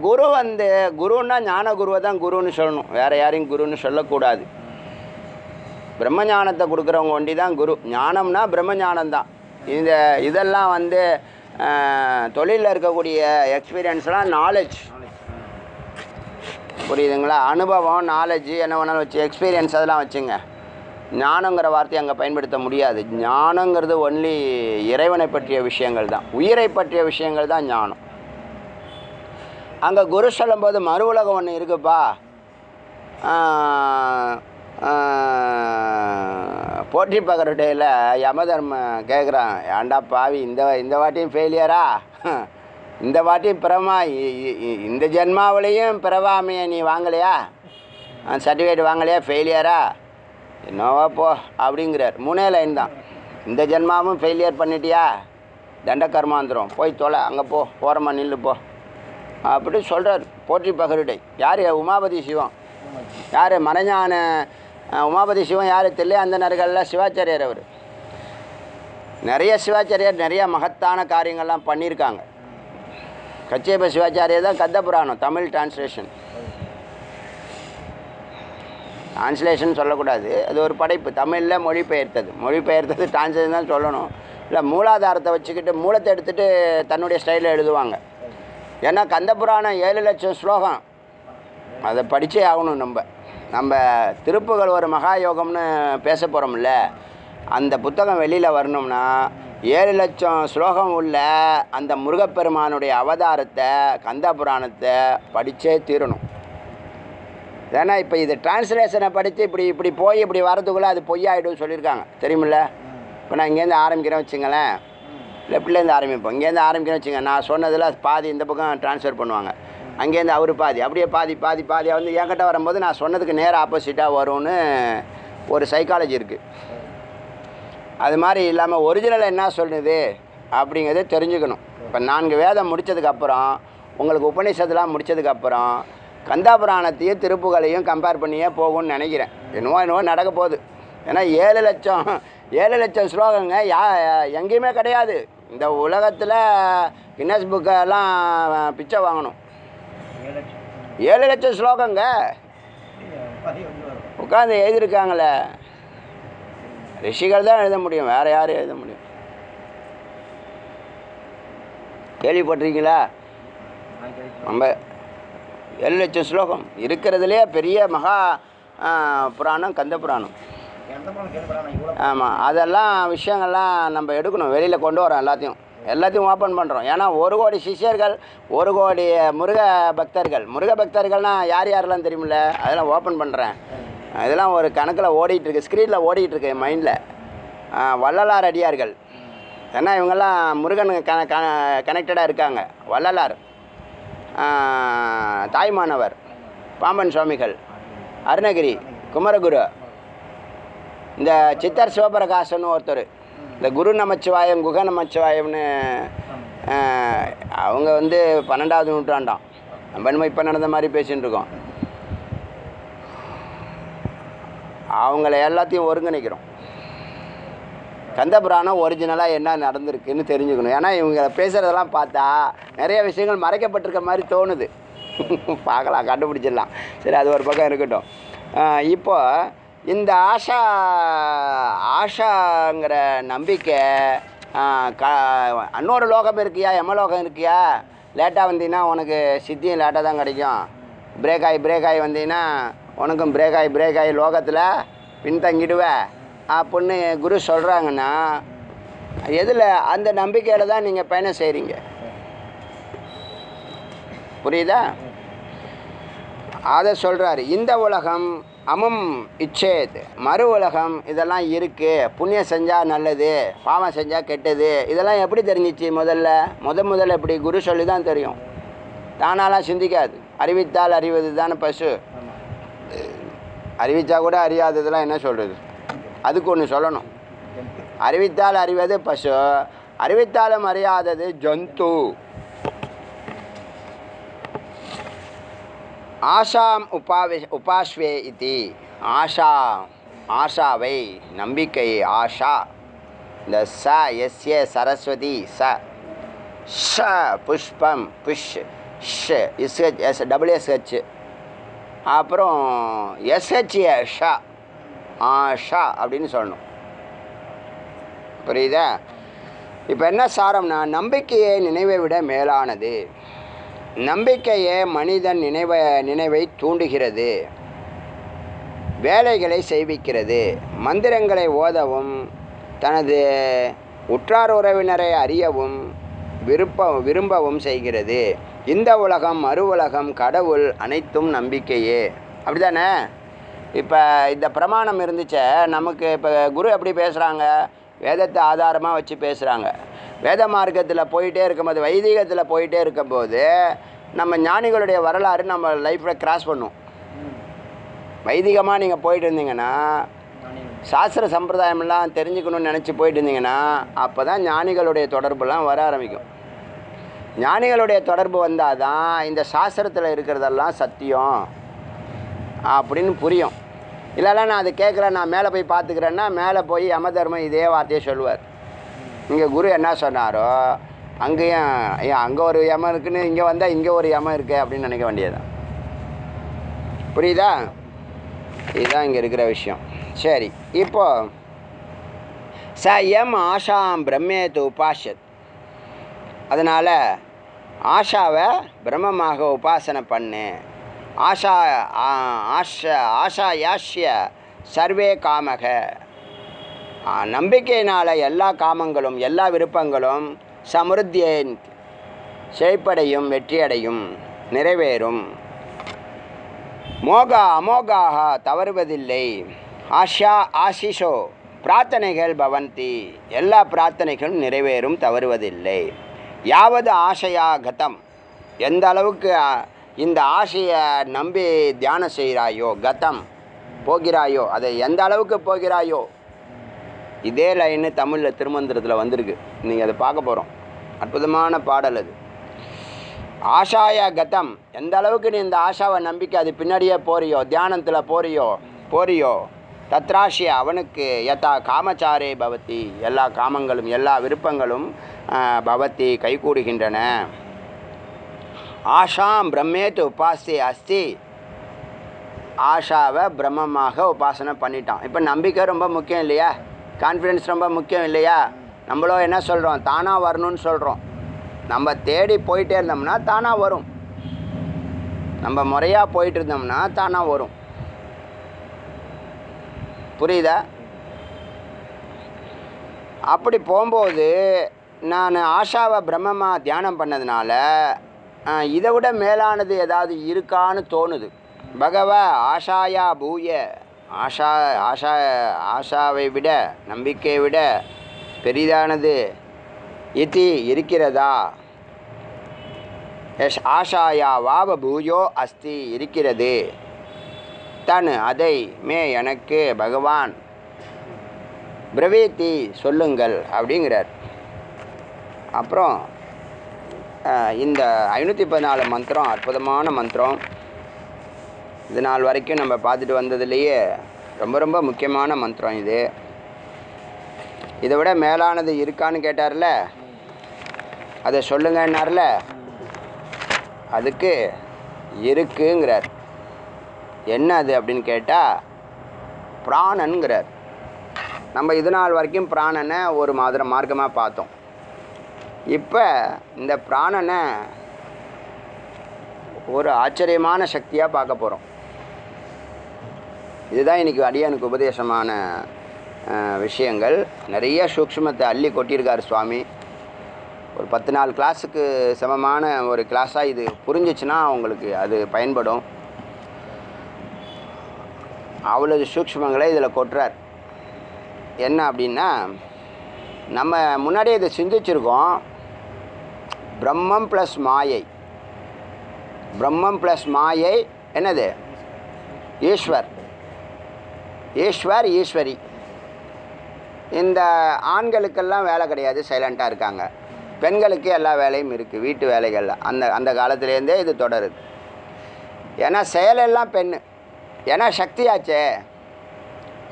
குரு வந்து குருன்னா ஞான குருவை தான் குருன்னு சொல்லணும். வேறு யாரையும் குருன்னு சொல்லக்கூடாது. பிரம்ம ஞானத்தை கொடுக்குறவங்க ஒண்டி தான் குரு. ஞானம்னா பிரம்ம ஞானம் தான் இந்த இதெல்லாம் வந்து தொழிலில் இருக்கக்கூடிய எக்ஸ்பீரியன்ஸ்லாம் நாலேஜ் புரியுதுங்களா? அனுபவம் நாலேஜ் என்ன வேணாலும் வச்சு எக்ஸ்பீரியன்ஸ் அதெல்லாம் வச்சுங்க. ஞானங்கிற வார்த்தையை அங்கே பயன்படுத்த முடியாது. ஞானங்கிறது ஒன்லி இறைவனை பற்றிய விஷயங்கள் தான். உயிரை பற்றிய விஷயங்கள் தான் ஞானம். அங்கே குரு சொல்லும்போது மறு உலகம் ஒன்று இருக்குப்பா. போற்றி பார்க்குற போற்றி யமதர்ம கேட்குறான் ஏன்டா பாவி இந்த இந்த வாட்டியும் ஃபெயிலியரா இந்த வாட்டியும் பிறமா? இந்த ஜென்மாவிலையும் பிறவாமையை நீ வாங்கலையா? சர்டிஃபிகேட் வாங்கலையா? ஃபெயிலியரா என்னவா போ அப்படிங்கிறார். மூணே லைன் தான். இந்த ஜென்மாவும் ஃபெயிலியர் பண்ணிட்டியா? தண்டகர்மாந்திரம் போய் தொலை அங்கே போ ஓரமாக நில்லு போ. அப்படி சொல்கிறார் போற்றி பகருடை யார்? உமாபதி சிவம். யார்? மறைஞான உமாபதி சிவம் யார் தெரியல அந்த நர்களில் சிவாச்சாரியர் அவர். நிறைய சிவாச்சாரியார் நிறைய மகத்தான காரியங்கள்லாம் பண்ணியிருக்காங்க. கச்சேப சிவாச்சாரியார் தான் கத்த புராணம் தமிழ் டிரான்ஸ்லேஷன் டிரான்ஸ்லேஷன் சொல்லக்கூடாது. அது ஒரு படைப்பு. தமிழில் மொழிபெயர்த்தது. மொழிபெயர்த்தது டிரான்ஸ்லேஷன் தான் சொல்லணும். இல்லை மூலாதாரத்தை வச்சுக்கிட்டு மூலத்தை எடுத்துகிட்டு தன்னுடைய ஸ்டைலில் எழுதுவாங்க. ஏன்னா கந்த புராணம் ஏழு லட்சம் ஸ்லோகம். அதை படித்தே ஆகணும் நம்ம. நம்ம திருப்புகள் ஒரு மகா யோகம்னு பேச போகிறோம்ல அந்த புத்தகம் வெளியில் வரணும்னா ஏழு லட்சம் ஸ்லோகம் உள்ள அந்த முருகப்பெருமானுடைய அவதாரத்தை கந்த புராணத்தை படித்தே தீரணும். ஏன்னா இப்போ இது டிரான்ஸ்லேஷனை படித்து இப்படி இப்படி போய் இப்படி வரதுக்குள்ளே அது பொய்யாயிடும் சொல்லியிருக்காங்க. தெரியுமில்ல? இப்போ நான் இங்கேருந்து ஆரம்பிக்கிறேன் வச்சுங்களேன். லெஃப்ட்லேருந்து ஆரம்பிப்போம். இங்கேருந்து ஆரம்பிக்கிறேன் வச்சுங்க நான் சொன்னதில் பாதி இந்த பக்கம் ட்ரான்ஸ்ஃபர் பண்ணுவாங்க. அங்கேருந்து அவர் பாதி. அப்படியே பாதி பாதி பாதியாக வந்து என்கிட்ட வரும்போது நான் சொன்னதுக்கு நேராக ஆப்போசிட்டாக வரும்னு ஒரு சைக்காலஜி இருக்குது அது மாதிரி இல்லாமல் ஒரிஜினல் என்ன சொல்லுது அப்படிங்கிறத தெரிஞ்சுக்கணும். இப்போ நான்கு வேதம் முடித்ததுக்கப்புறம் உங்களுக்கு உபநிஷத்துலாம் முடித்ததுக்கப்புறம் கந்தாபுராணத்தையும் திருப்புகளையும் கம்பேர் பண்ணியே போகும்னு நினைக்கிறேன். என்னவோ என்னவோ நடக்க போகுது. ஏன்னா ஏழு லட்சம் ஏழு லட்சம் ஸ்லோகங்க யா எங்கேயுமே கிடையாது. இந்த உலகத்தில் கின்னஸ் புக்கெல்லாம் பிச்சை வாங்கணும். ஏழு லட்சம். ஸ்லோகங்க. உட்காந்து எழுதியிருக்காங்களே. ரிஷிகள் தான் எழுத முடியும் வேறு யாரும் எழுத முடியும். கேள்விப்பட்டிருக்கீங்களா? நம்ம ஏழு லட்சம் ஸ்லோகம். இருக்கிறதுலே பெரிய மகா புராணம் கந்த புராணம். ஆமாம் அதெல்லாம் விஷயங்கள்லாம் நம்ம எடுக்கணும். வெளியில் கொண்டு வரோம் எல்லாத்தையும். எல்லாத்தையும் ஓப்பன் பண்ணுறோம் ஏன்னா ஒரு கோடி சிஷ்யர்கள் ஒரு கோடி முருக பக்தர்கள். முருக பக்தர்கள்னால் யார் யாரெல்லாம் தெரியுமில்ல? அதெல்லாம் ஓப்பன் பண்ணுறேன் இதெல்லாம் ஒரு கணக்கில் ஓடிட்டுருக்கு ஸ்க்ரீனில் ஓடிட்டுருக்கு என் மைண்டில் வள்ளலார் அடியார்கள். ஏன்னா இவங்கெல்லாம் முருகன் கன கனெக்டடாக இருக்காங்க. வள்ளலார். தாய்மானவர். பாம்பன் சுவாமிகள். அருணகிரி. குமரகுரு. இந்த சித்தர் சிவபிரகாசன் ஒருத்தர். இந்த குரு நமச்சிவாயம் குக நமச்சிவாயம்னு அவங்க வந்து பன்னெண்டாவது நூற்றாண்டாம். நம்ம என்னமோ இப்போ நடந்த மாதிரி பேசின்னு இருக்கோம். அவங்கள எல்லாத்தையும் ஒருங்கிணைக்கிறோம். கந்தபுராணம் ஒரிஜினலாக என்ன நடந்திருக்குன்னு தெரிஞ்சுக்கணும். ஏன்னா இவங்க பேசுகிறதெல்லாம் பார்த்தா நிறைய விஷயங்கள் மறைக்கப்பட்டிருக்க மாதிரி தோணுது. [LAUGHS] பார்க்கலாம் கண்டுபிடிச்சிடலாம். சரி அது ஒரு பக்கம் இருக்கட்டும். இப்போ இந்த ஆஷா ஆஷாங்கிற நம்பிக்கை க இன்னொரு லோகம் இருக்கியா? யமலோகம் இருக்கியா? லேட்டாக வந்தீங்கன்னா உனக்கு சித்தியும் லேட்டாக தான் கிடைக்கும். பிரேக் ஆகி பிரேக் ஆகி வந்தீங்கன்னா உனக்கும் பிரேக் ஆகி பிரேக் ஆகி லோகத்தில் பின்தங்கிடுவ. அப்படின்னு குரு சொல்கிறாங்கன்னா எதில் அந்த நம்பிக்கையில் தான் நீங்கள் பயணம் செய்கிறீங்க புரியுதா? அதை சொல்கிறாரு இந்த உலகம் அமம் இச்சேத். மறு உலகம் இதெல்லாம் இருக்குது புண்ணியம் செஞ்சால் நல்லது பாவம் செஞ்சால் கெட்டது. இதெல்லாம் எப்படி தெரிஞ்சிச்சு முதல்ல? முத முதல்ல எப்படி குரு சொல்லி தான் தெரியும். தானாலாம் சிந்திக்காது. அறிவித்தால் அறிவது தானே பசு. அறிவித்தா கூட அறியாததெல்லாம் என்ன சொல்கிறது அதுக்கு ஒன்று சொல்லணும். அறிவித்தால் அறிவது பசு. அறிவித்தாலும் அறியாதது ஜந்து. ஆஷாம் உபாவி உபாஸ்வே இது. ஆஷா ஆஷாவை நம்பிக்கை ஆஷா. இந்த ச எஸ் ஏ சரஸ்வதி ச. ஷ புஷ்பம் புஷ் ஷ் இஸ்ஹெச் எஸ் டபிள்யூஎஸ்ஹெச் அப்புறம் எஸ்ஹெச் ஷா. ஆஷா அப்படின்னு சொல்லணும். புரியுதா? இப்போ என்ன சாரம்னா நம்பிக்கையை நினைவை விட மேலானது. நம்பிக்கையே மனிதன் நினைவ நினைவை தூண்டுகிறது. வேலைகளை செய்விக்கிறது. மந்திரங்களை ஓதவும் தனது உற்றார் உறவினரை அறியவும் விருப்ப விரும்பவும் செய்கிறது. இந்த உலகம் மறு உலகம் கடவுள் அனைத்தும் நம்பிக்கையே. அப்படி தானே இப்போ இந்த பிரமாணம் இருந்துச்சே நமக்கு இப்போ குரு எப்படி பேசுகிறாங்க வேதத்தை ஆதாரமாக வச்சு பேசுகிறாங்க வேத மார்க்கத்தில் போயிட்டே இருக்கும்போது வைதிகத்தில் போயிட்டே இருக்கும்போது நம்ம ஞானிகளுடைய வரலாறு நம்ம லைஃப்பில் கிராஸ் பண்ணும். வைதிகமாக நீங்கள் போயிட்டு இருந்தீங்கன்னா சாஸ்திர சம்பிரதாயமெல்லாம் தெரிஞ்சுக்கணும்னு நினச்சி போயிட்டு இருந்தீங்கன்னா அப்போ தான் ஞானிகளுடைய தொடர்புலாம் வர ஆரம்பிக்கும். ஞானிகளுடைய தொடர்பு வந்தால் தான் இந்த சாஸ்திரத்தில் இருக்கிறதெல்லாம் சத்தியம் அப்படின்னு புரியும். இல்லைன்னா நான் அதை கேட்குறேன் நான் மேலே போய் பார்த்துக்கிறேன்னா மேலே போய் யமதர்மம் இதே வார்த்தையை சொல்லுவார். இங்கே குரு என்ன சொன்னாரோ அங்கேயும் ஏன் அங்கே ஒரு யமம் இருக்குன்னு இங்கே வந்தால் இங்கே ஒரு யமம் இருக்குது அப்படின்னு நினைக்க வேண்டியதுதான். புரியுதா? இதுதான் இங்கே இருக்கிற விஷயம். சரி இப்போ ச எம் ஆஷாம் பிரம்மேத்து உபாஷத் அதனால் ஆஷாவை பிரம்மமாக உபாசனை பண்ணு. ஆஷா ஆ- ஆஷா ஆஷா யாஷ்ய சர்வே காமக. நம்பிக்கையினால் எல்லா காமங்களும் எல்லா விருப்பங்களும் சமிருத்தியை செழிப்படையும் வெற்றியடையும் நிறைவேறும். மோகா அமோகாக தவறுவதில்லை. ஆஷா ஆசிஷோ பிரார்த்தனைகள் பவந்தி எல்லா பிரார்த்தனைகளும் நிறைவேறும் தவறுவதில்லை. யாவது ஆசையா கதம்? எந்த அளவுக்கு இந்த ஆசையை நம்பி தியானம் செய்கிறாயோ கதம் போகிறாயோ அதை எந்த அளவுக்கு போகிறாயோ இதே லைனு தமிழில் திருமந்திரத்தில் வந்திருக்கு. நீங்கள் அதை பார்க்க போகிறோம் அற்புதமான பாடல் அது. ஆஷாய கதம். எந்த அளவுக்கு நீ இந்த ஆஷாவை நம்பிக்கை அது பின்னாடியே போறியோ தியானத்தில் போறியோ போறியோ? தத்ராஷிய அவனுக்கு யதா காமச்சாரே பவதி. எல்லா காமங்களும் எல்லா விருப்பங்களும் பவத்தி பவதி கைகூடுகின்றன. ஆஷாம் பிரம்மேத்து உபாசி அஸ்தி. ஆஷாவை பிரம்மமாக உபாசனை பண்ணிட்டான். இப்போ நம்பிக்கை ரொம்ப முக்கியம் இல்லையா? கான்ஃபிடென்ஸ் ரொம்ப முக்கியம் இல்லையா? நம்மளும் என்ன சொல்கிறோம் தானாக வரணும்னு சொல்கிறோம் நம்ம தேடி போயிட்டே இருந்தோம்னா தானாக வரும். நம்ம முறையாக போயிட்டு இருந்தோம்னா தானாக வரும். புரியுதா? அப்படி போகும்போது நான் ஆஷாவை பிரம்மமாக தியானம் பண்ணதுனால இதை விட மேலானது ஏதாவது இருக்கான்னு தோணுது. பகவ ஆஷாயா பூய. ஆஷா ஆஷா ஆஷாவை விட நம்பிக்கையை விட பெரிதானது? இத்தி இருக்கிறதா? எஸ் ஆஷாயா வாவ பூஜோ அஸ்தி இருக்கிறது. தன் அதை மே எனக்கு பகவான் பிரவேத்தி சொல்லுங்கள் அப்படிங்கிறார். அப்புறம் இந்த ஐநூற்றி பதினாலு மந்திரம் அற்புதமான மந்திரம். இது நாள் வரைக்கும் நம்ம பார்த்துட்டு வந்ததுலேயே ரொம்ப ரொம்ப முக்கியமான மந்திரம் இது. இதை விட மேலானது இருக்கான்னு கேட்டார்ல? அதை சொல்லுங்கன்னார்ல? அதுக்கு இருக்குங்கிறார். என்ன அது அப்படின்னு கேட்டால் பிராணனுங்கிறார் நம்ம இது நாள் வரைக்கும் பிராணனை ஒரு மாதிரி மார்க்கமாக பார்த்தோம். இப்போ இந்த பிராணனை ஒரு ஆச்சரியமான சக்தியாக பார்க்க போகிறோம் இதுதான் இன்றைக்கி அடியானுக்கு உபதேசமான விஷயங்கள். நிறைய சூக்ஷ்மத்தை அள்ளி கொட்டியிருக்கார் சுவாமி. ஒரு பத்து நாள் கிளாஸுக்கு சமமான ஒரு கிளாஸாக இது புரிஞ்சிச்சுன்னா அவங்களுக்கு அது பயன்படும். அவ்வளவு சூக்ஷ்மங்களை இதில் கொட்டுறார். என்ன அப்படின்னா நம்ம முன்னாடியே இதை சிந்திச்சிருக்கோம். பிரம்மம் ப்ளஸ் மாயை. பிரம்மம் ப்ளஸ் மாயை என்னது? ஈஸ்வர். ஈஸ்வர் ஈஸ்வரி. இந்த ஆண்களுக்கெல்லாம் வேலை கிடையாது சைலண்ட்டாக இருக்காங்க. பெண்களுக்கு எல்லா வேலையும் இருக்குது வீட்டு வேலைகள் அந்த அந்த காலத்துலேருந்தே இது தொடருது. ஏன்னா செயலெல்லாம் பெண் ஏன்னா சக்தியாச்சே.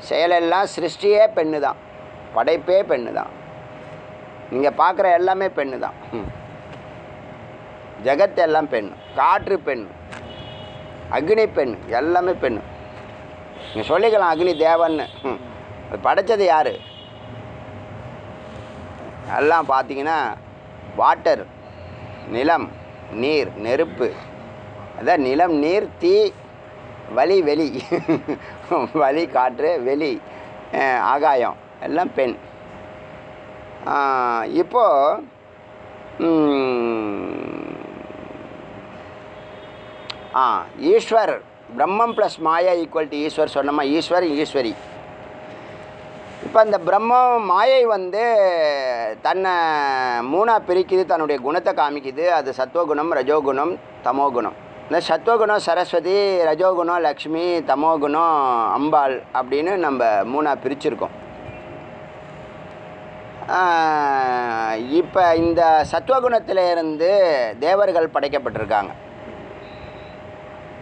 செயலெல்லாம் சிருஷ்டியே பெண்ணு தான் படைப்பே பெண்ணு தான் நீங்கள் பார்க்குற எல்லாமே பெண்ணு தான் ம். ஜெகத் எல்லாம் பெண் காற்று பெண் அக்னி பெண் எல்லாமே பெண் நீங்கள் சொல்லிக்கலாம் அக்னி தேவன்னு. அது படைச்சது யார்? எல்லாம் பார்த்தீங்கன்னா வாட்டர் நிலம் நீர் நெருப்பு. அதான் நிலம் நீர் தீ வலி வெளி. [LAUGHS] வலி காற்று வெளி. ஆகாயம். எல்லாம் பெண். இப்போது ஆ ஈஸ்வர் பிரம்மம் ப்ளஸ் மாயா ஈக்குவல் டு ஈஸ்வர் சொன்னோமா? ஈஸ்வர் ஈஸ்வரி இப்போ இந்த பிரம்மம் மாயை வந்து தன்னை மூணாக பிரிக்குது தன்னுடைய குணத்தை காமிக்குது. அது சத்வகுணம் ரஜோகுணம் தமோகுணம். இந்த சத்வகுணம் சரஸ்வதி ரஜோகுணம் லக்ஷ்மி தமோகுணம் அம்பாள் அப்படின்னு நம்ம மூணாக பிரிச்சிருக்கோம். இப்போ இந்த சத்வகுணத்தில் இருந்து தேவர்கள் படைக்கப்பட்டிருக்காங்க.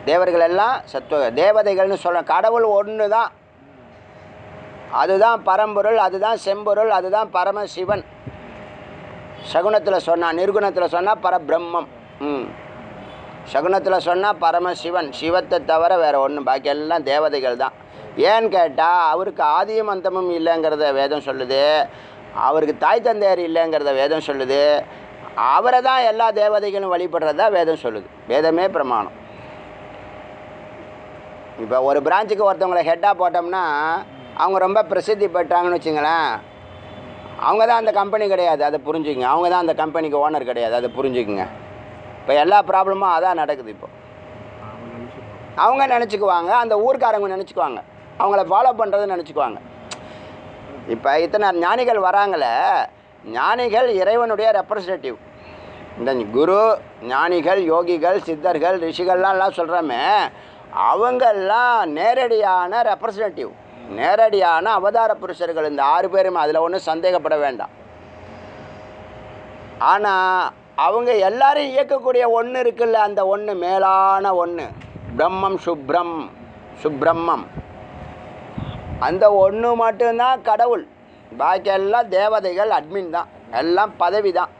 தேவர்கள் எல்லாம் சத்துவ தேவதைகள்னு சொல்ல கடவுள் ஒன்று தான் அதுதான் பரம்பொருள் அதுதான் செம்பொருள் அதுதான் பரமசிவன். சகுனத்தில் சொன்னால் நிர்குணத்தில் சொன்னால் பரபிரம்மம். ம். சகுனத்தில் சொன்னால் பரமசிவன். சிவத்தை தவிர வேறு ஒன்றும் பாக்கி எல்லாம் தேவதைகள் தான் ஏன்னு கேட்டால் அவருக்கு ஆதியும் அந்தமும் இல்லைங்கிறத வேதம் சொல்லுது. அவருக்கு தாய் தந்தையர் இல்லைங்கிறத வேதம் சொல்லுது. அவரை தான் எல்லா தேவதைகளும் வழிபடுறதா வேதம் சொல்லுது. வேதமே பிரமாணம். இப்போ ஒரு பிரான்ச்சுக்கு ஒருத்தவங்களை ஹெட்டாக போட்டோம்னா அவங்க ரொம்ப பிரசித்தி பெற்றாங்கன்னு வச்சுங்களேன் அவங்க தான் அந்த கம்பெனி கிடையாது அதை புரிஞ்சுக்கங்க. அவங்க தான் அந்த கம்பெனிக்கு ஓனர் கிடையாது அதை புரிஞ்சுக்குங்க. இப்போ எல்லா ப்ராப்ளமும் அதான் நடக்குது இப்போ. அவங்க நினச்சிக்குவாங்க அந்த ஊர்க்காரங்க நினச்சிக்குவாங்க அவங்கள ஃபாலோ பண்ணுறது நினச்சிக்குவாங்க. இப்போ இத்தனை ஞானிகள் வராங்களே ஞானிகள் இறைவனுடைய ரெப்ரசன்டேட்டிவ் இந்த குரு ஞானிகள் யோகிகள் சித்தர்கள் ரிஷிகள்லாம் எல்லாம் சொல்கிறோமே அவங்கெல்லாம் நேரடியான ரெப்ரசன்டேட்டிவ் நேரடியான அவதார புருஷர்கள். இந்த ஆறு பேரும் அதில் ஒன்றும் சந்தேகப்பட வேண்டாம். ஆனால் அவங்க எல்லாரும் இயக்கக்கூடிய ஒன்று இருக்குல்ல அந்த ஒன்று மேலான ஒன்று பிரம்மம் சுப்ரம் சுப்ரம்மம். அந்த ஒன்று மட்டும்தான் கடவுள். பாக்கி எல்லாம் தேவதைகள் அட்மின் தான். எல்லாம் பதவி தான்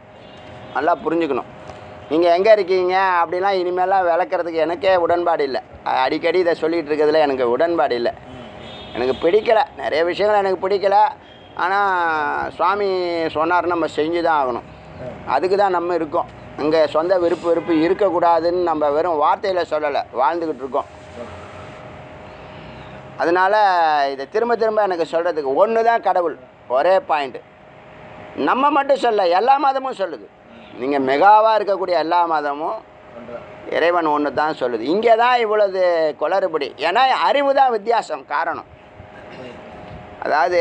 நல்லா புரிஞ்சுக்கணும். நீங்கள் எங்கே இருக்கீங்க? அப்படிலாம் இனிமேலாம் விளக்குறதுக்கு எனக்கே உடன்பாடு இல்லை. அடிக்கடி இதை சொல்லிகிட்டு இருக்கிறதுல எனக்கு உடன்பாடு இல்லை. எனக்கு பிடிக்கலை. நிறைய விஷயங்கள் எனக்கு பிடிக்கல. ஆனால் சுவாமி சொன்னார் நம்ம செஞ்சு தான் ஆகணும். அதுக்கு தான் நம்ம இருக்கோம். இங்கே சொந்த விருப்பு விருப்பு இருக்கக்கூடாதுன்னு நம்ம வெறும் வார்த்தையில் சொல்லலை. வாழ்ந்துக்கிட்டு இருக்கோம். அதனால் இதை திரும்ப திரும்ப எனக்கு சொல்கிறதுக்கு ஒன்று தான் கடவுள். ஒரே பாயிண்ட்டு நம்ம மட்டும் சொல்ல எல்லா மதமும் சொல்லுது. நீங்கள் மெகாவாக இருக்கக்கூடிய எல்லா மதமும் இறைவன் ஒன்று தான் சொல்லுது. இங்கே தான் இவ்வளவு குளறுபடி. ஏன்னா அறிவு தான் வித்தியாசம் காரணம். அதாவது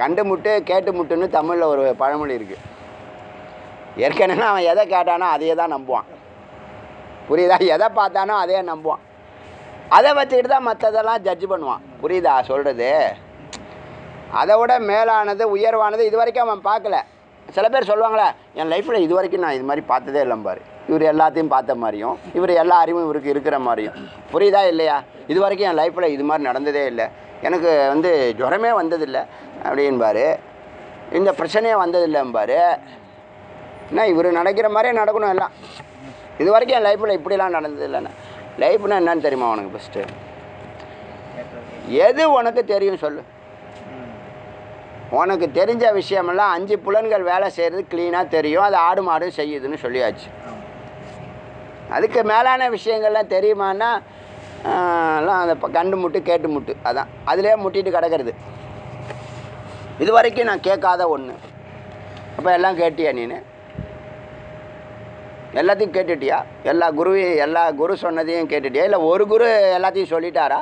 கண்டு முட்டு கேட்டு முட்டுன்னு தமிழில் ஒரு பழமொழி இருக்குது ஏற்கனவே அவன் எதை கேட்டானோ அதையே தான் நம்புவான். புரியுதா? எதை பார்த்தானோ அதையே நம்புவான். அதை வச்சுக்கிட்டு தான் மற்றதெல்லாம் ஜட்ஜ் பண்ணுவான். புரியுதா? சொல்கிறது அதை விட மேலானது உயர்வானது இது வரைக்கும் அவன் பார்க்கல. சில பேர் சொல்லுவாங்களே என் லைஃப்பில் இது வரைக்கும் நான் இது மாதிரி பார்த்ததே இல்லை பாரு. இவர் எல்லாத்தையும் பார்த்த மாதிரியும் இவர் எல்லா அறிவும் இவருக்கு இருக்கிற மாதிரியும். புரியுதா இல்லையா? இது வரைக்கும் என் லைஃப்பில் இது மாதிரி நடந்ததே இல்லை. எனக்கு வந்து ஜுரமே வந்ததில்லை. அப்படின்பாரு இந்த பிரச்சனையே வந்ததில்லைம்பாரு என்ன இவர் நடக்கிற மாதிரியே நடக்கணும் எல்லாம். இது வரைக்கும் என் லைஃப்பில் இப்படிலாம் நடந்தது இல்லைண்ணே லைஃப்னா என்னன்னு தெரியுமா உனக்கு ஃபஸ்ட்டு எது உனக்கு தெரியும் சொல்லு. உனக்கு தெரிஞ்ச விஷயமெல்லாம் அஞ்சு புலன்கள் வேலை செய்கிறது க்ளீனாக தெரியும். அது ஆடு மாடும் செய்யுதுன்னு சொல்லியாச்சு. அதுக்கு மேலான விஷயங்கள்லாம் தெரியுமான்னா எல்லாம் அந்த கண்டு முட்டு கேட்டு முட்டு அதான். அதிலே முட்டிட்டு கிடக்கிறது. இது வரைக்கும் நான் கேட்காத ஒன்று அப்போ எல்லாம் கேட்டியா நீனு? எல்லாத்தையும் கேட்டுட்டியா? எல்லா குருவையும் எல்லா குரு சொன்னதையும் கேட்டுட்டியா? இல்லை ஒரு குரு எல்லாத்தையும் சொல்லிட்டாரா?